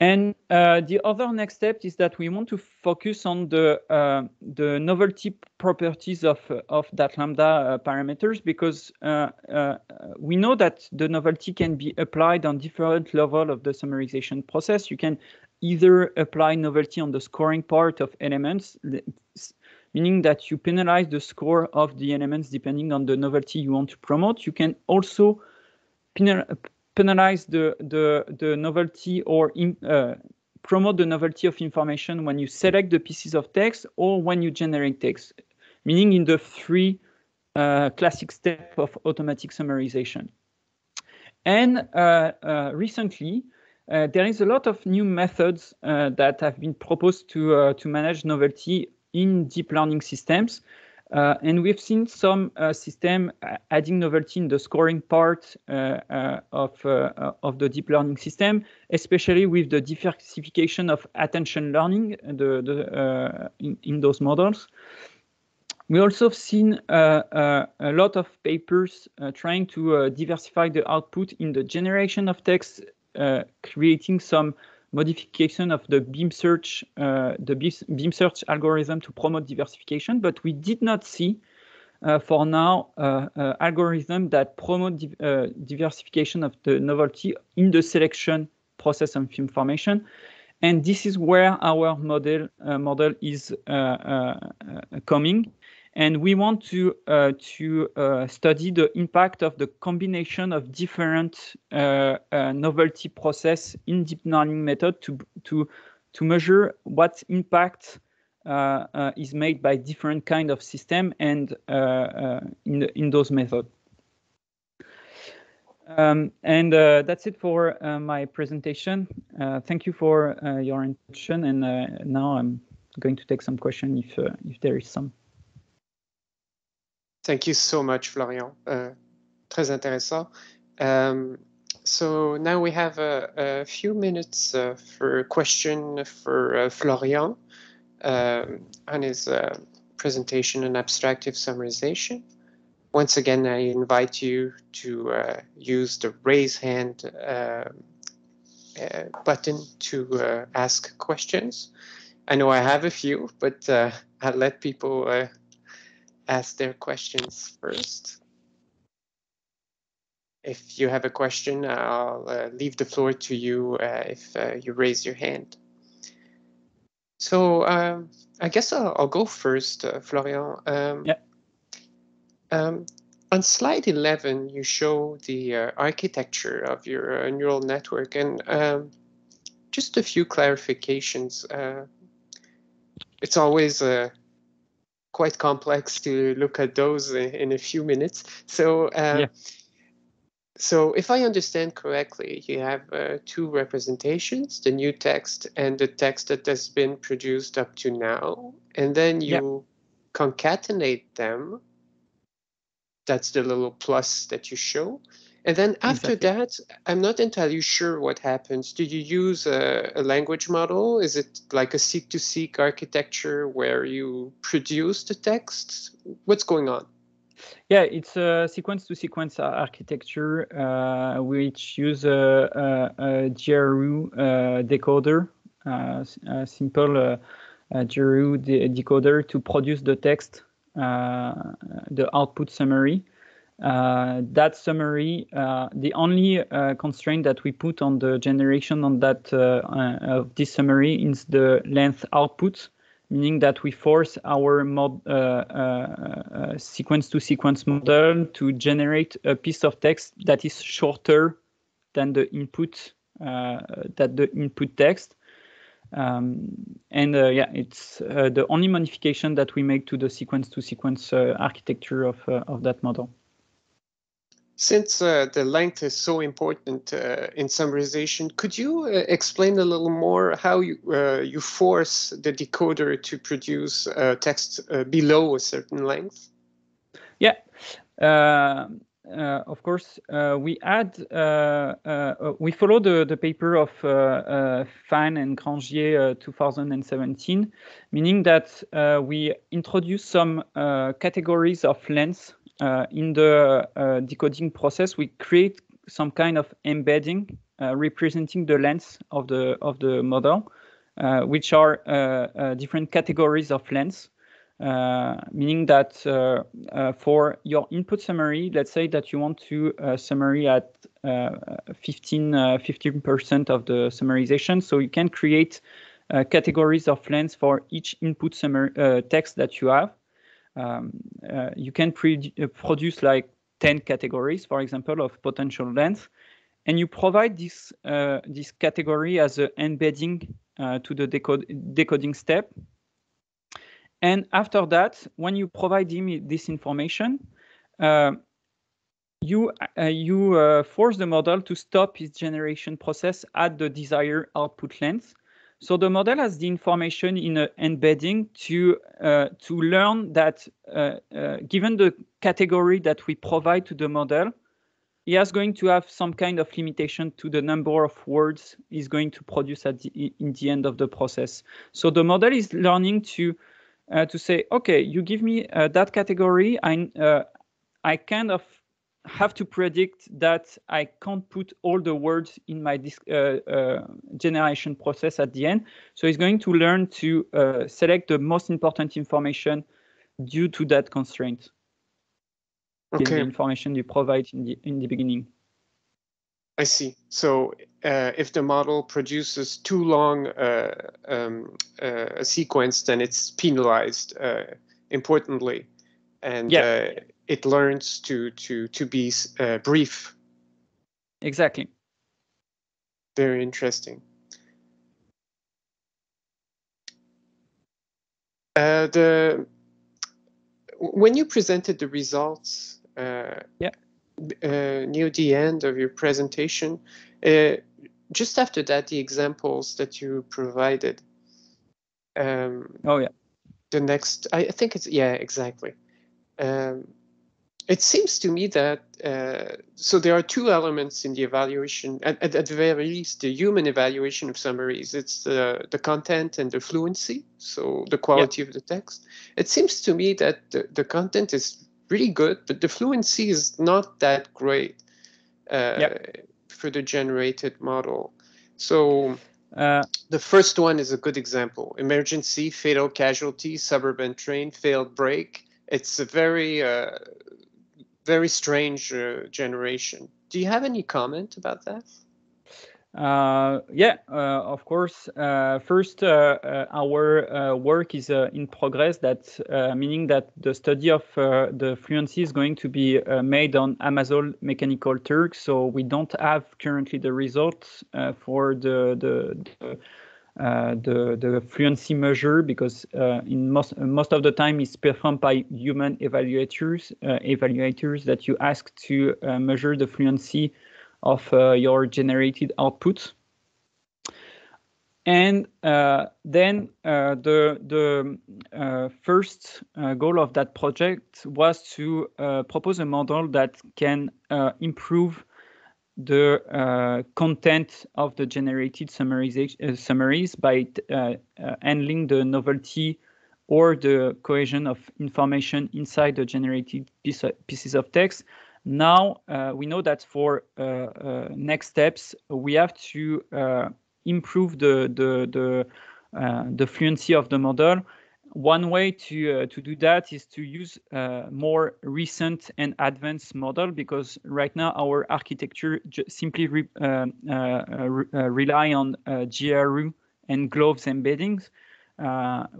And uh, the other next step is that we want to focus on the uh, the novelty properties of of that lambda uh, parameters because uh, uh, we know that the novelty can be applied on different level of the summarization process. You can either apply novelty on the scoring part of elements, meaning that you penalize the score of the elements depending on the novelty you want to promote. You can also penalize the, the, the novelty or in, uh, promote the novelty of information when you select the pieces of text or when you generate text, meaning in the three uh, classic step of automatic summarization. And uh, uh recently, uh, there is a lot of new methods uh, that have been proposed to, to manage novelty in deep learning systems. Uh, and we've seen some uh, system uh, adding novelty in the scoring part uh, uh of, uh, of the deep learning system, especially with the diversification of attention learning the, the, in, in, those models. We also have seen a lot of papers trying to diversify the output in the generation of text, creating some modification of the beam search, uh, the beam search algorithm to promote diversification, but we did not see uh, for now uh, uh algorithm that promote di uh, diversification of the novelty in the selection process of information. And this is where our model uh, model is coming and we want to uh, to uh, study the impact of the combination of different uh, uh novelty process in deep learning method to to to measure what impact uh, uh, is made by different kind of system and in the, in those methods. Um, and that's it for my presentation. thank you for your attention. And now I'm going to take some question if if there is some. Thank you so much, Florian. Euh, très intéressant. Euh, so now we have a, a few minutes uh, for a question for uh, Florian um, on his uh, presentation and abstractive summarization. Once again, I invite you to uh, use the raise hand uh, uh, button to ask questions. I know I have a few, but I'll let people ask their questions first. If you have a question, I'll uh, leave the floor to you uh, if uh, you raise your hand. So um, I guess I'll, I'll, go first, uh, Florian. Um, yeah. Um, on slide 11, you show the uh, architecture of your uh, neural network and um, just a few clarifications. it's always quite complex to look at those in, a few minutes. So yeah so if I understand correctly, you have uh, two representations, the new text and the text that has been produced up to now, and then you yep. concatenate them. That's the little plus that you show. And then after exactly. that, I'm not entirely sure what happens. Do you use a, a language model? Is it like a seq to seq architecture where you produce the text? What's going on? Yeah, it's a sequence-to-sequence architecture uh, which use a, a, a GRU uh, decoder, uh, a simple uh, GRU de decoder to produce the text, uh, the output summary. Uh, that summary, the only constraint that we put on the generation on that of this summary is the length output meaning that we force our mod, uh, uh, sequence-to-sequence model to generate a piece of text that is shorter than the input uh, that the input text. Um, and uh, yeah, it's uh, the only modification that we make to the sequence-to-sequence -sequence, architecture of of that model. Since uh, the length is so important uh, in summarization, could you uh, explain a little more how you, uh, you force the decoder to produce uh, text uh, below a certain length? Yeah, of course, we add, we follow the, the paper of Fan and Grangier 2017, meaning that we introduce some categories of length uh, in the uh, decoding process, we create some kind of embedding uh, representing the length of the of the model, which are different categories of length. Uh, meaning that uh, uh, for your input summary, let's say that you want to summary at 15 15% of the summarization, so you can create categories of length for each input summary text that you have um, uh, you can uh, produce like 10 categories, for example, of potential length, and you provide this uh, this category as an embedding uh, to the decode decoding step. And after that, when you provide him this information, uh, you uh, you force the model to stop its generation process at the desired output length, so the model has the information in an embedding to uh, to learn that uh, uh, given the category that we provide to the model, he is going to have some kind of limitation to the number of words he's going to produce at the, in the end of the process. So the model is learning to uh, to say, okay, you give me uh, that category, I uh, I kind of have to predict that I can't put all the words in my uh, uh, generation process at the end. So it's going to learn to uh, select the most important information due to that constraint. Okay. the information you provide in the in the beginning. I see. So uh, if the model produces too long uh, um, uh, a sequence, then it's penalized importantly. And yeah it learns to to to be uh, brief. Exactly. Very interesting. Uh, the when you presented the results, uh, yeah, uh, near the end of your presentation, uh, just after that, the examples that you provided. Um, oh yeah. The next, I think it's yeah, exactly. Um, it seems to me that uh, so there are two elements in the evaluation at, at, at, the very least the human evaluation of summaries. It's the, the content and the fluency so the quality yeah. of the text. It seems to me that the, the content is really good but the fluency is not that great uh, yeah. for the generated model. So uh, the first one is a good example. Emergency fatal casualty suburban train failed brake. It's a very uh, very strange uh, generation. Do you have any comment about that? Uh, yeah, uh, of course. Uh, first, uh, uh, our work is in progress. That meaning that the study of the fluency is going to be made on Amazon Mechanical Turk. So we don't have currently the results for the the, the uh, the, the fluency measure because uh, in most most of the time it's performed by human evaluators uh, evaluators that you ask to measure the fluency of your generated output. And uh, then uh, the the uh, first goal of that project was to propose a model that can improve the uh, content of the generated uh, summaries by uh, uh, handling the novelty or the cohesion of information inside the generated piece of, pieces of text. Now uh, we know that for uh, next steps, we have to improve the the the, the fluency of the model one way to uh, to do that is to use uh, more recent and advanced model because right now our architecture simply re uh, uh re uh, rely on uh, GRU and GLOVES embeddings.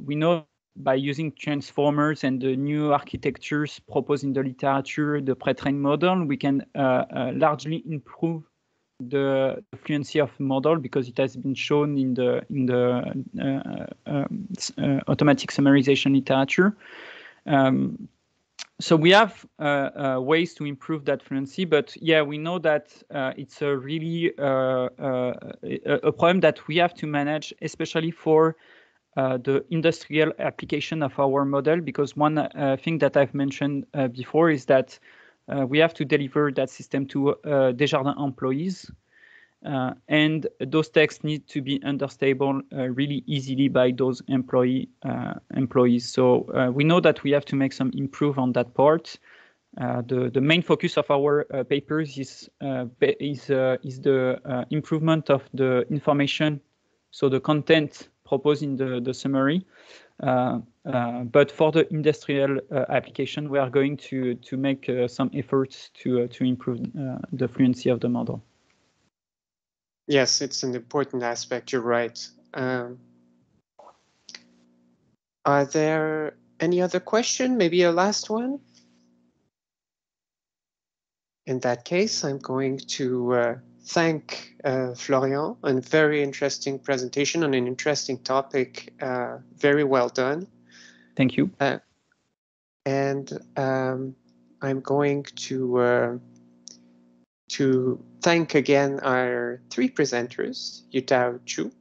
we know by using transformers and the new architectures proposed in the literature, the pre-trained model, we can largely improve the fluency of model because it has been shown in the in the uh, um, uh, automatic summarization literature. Um, so we have uh, uh, ways to improve that fluency, but yeah, we know that uh, it's a really uh, a problem that we have to manage, especially for the industrial application of our model. Because one thing that I've mentioned before is that uh, we have to deliver that system to uh, Desjardins employees. Uh, and those texts need to be understandable really easily by those employee employees. So we know that we have to make some improve on that part. Uh, the, the main focus of our uh, papers is uh, is is the improvement of the information, so the content proposed in the, the summary, uh, uh, but for the industrial uh, application, we are going to to make some efforts to to improve the fluency of the model. Yes, it's an important aspect. You're right. Um, are there any other question? Maybe a last one? In that case, I'm going to uh, thank uh, Florian. A very interesting presentation on an interesting topic. Uh, very well done. Thank you. Uh, and um, I'm going to uh, to thank again our three presenters, Yutao Zhu,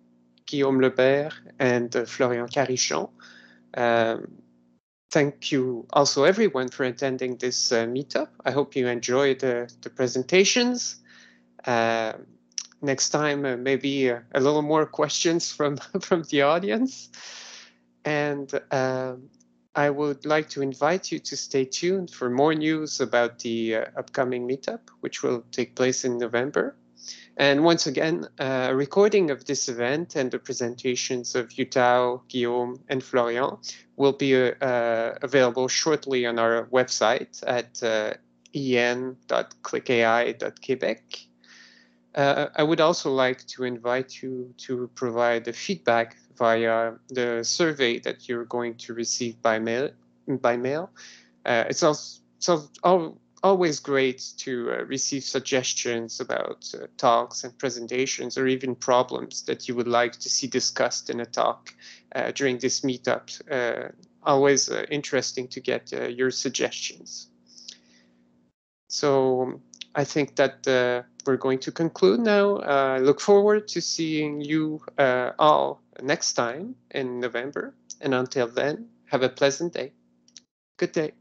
Guillaume Le Berre, and uh, Florian Carichon. Um, thank you also everyone for attending this uh, meetup. I hope you enjoyed the presentations. Uh, next time, uh, maybe uh, a little more questions from, from the audience. And I would like to invite you to stay tuned for more news about the uh, upcoming meetup, which will take place in November. And once again, uh, a recording of this event and the presentations of Yutao, Guillaume, and Florian will be uh, available shortly on our website at en.cliq-ai.quebec. Uh, I would also like to invite you to provide the feedback via the survey that you're going to receive by mail. By mail, uh, it's also, it's always great to uh, receive suggestions about uh, talks and presentations, or even problems that you would like to see discussed in a talk uh, during this meetup. Uh, always interesting to get your suggestions. So I think that uh, we're going to conclude now. I uh, look forward to seeing you uh, all next time in November. And until then, have a pleasant day. Good day.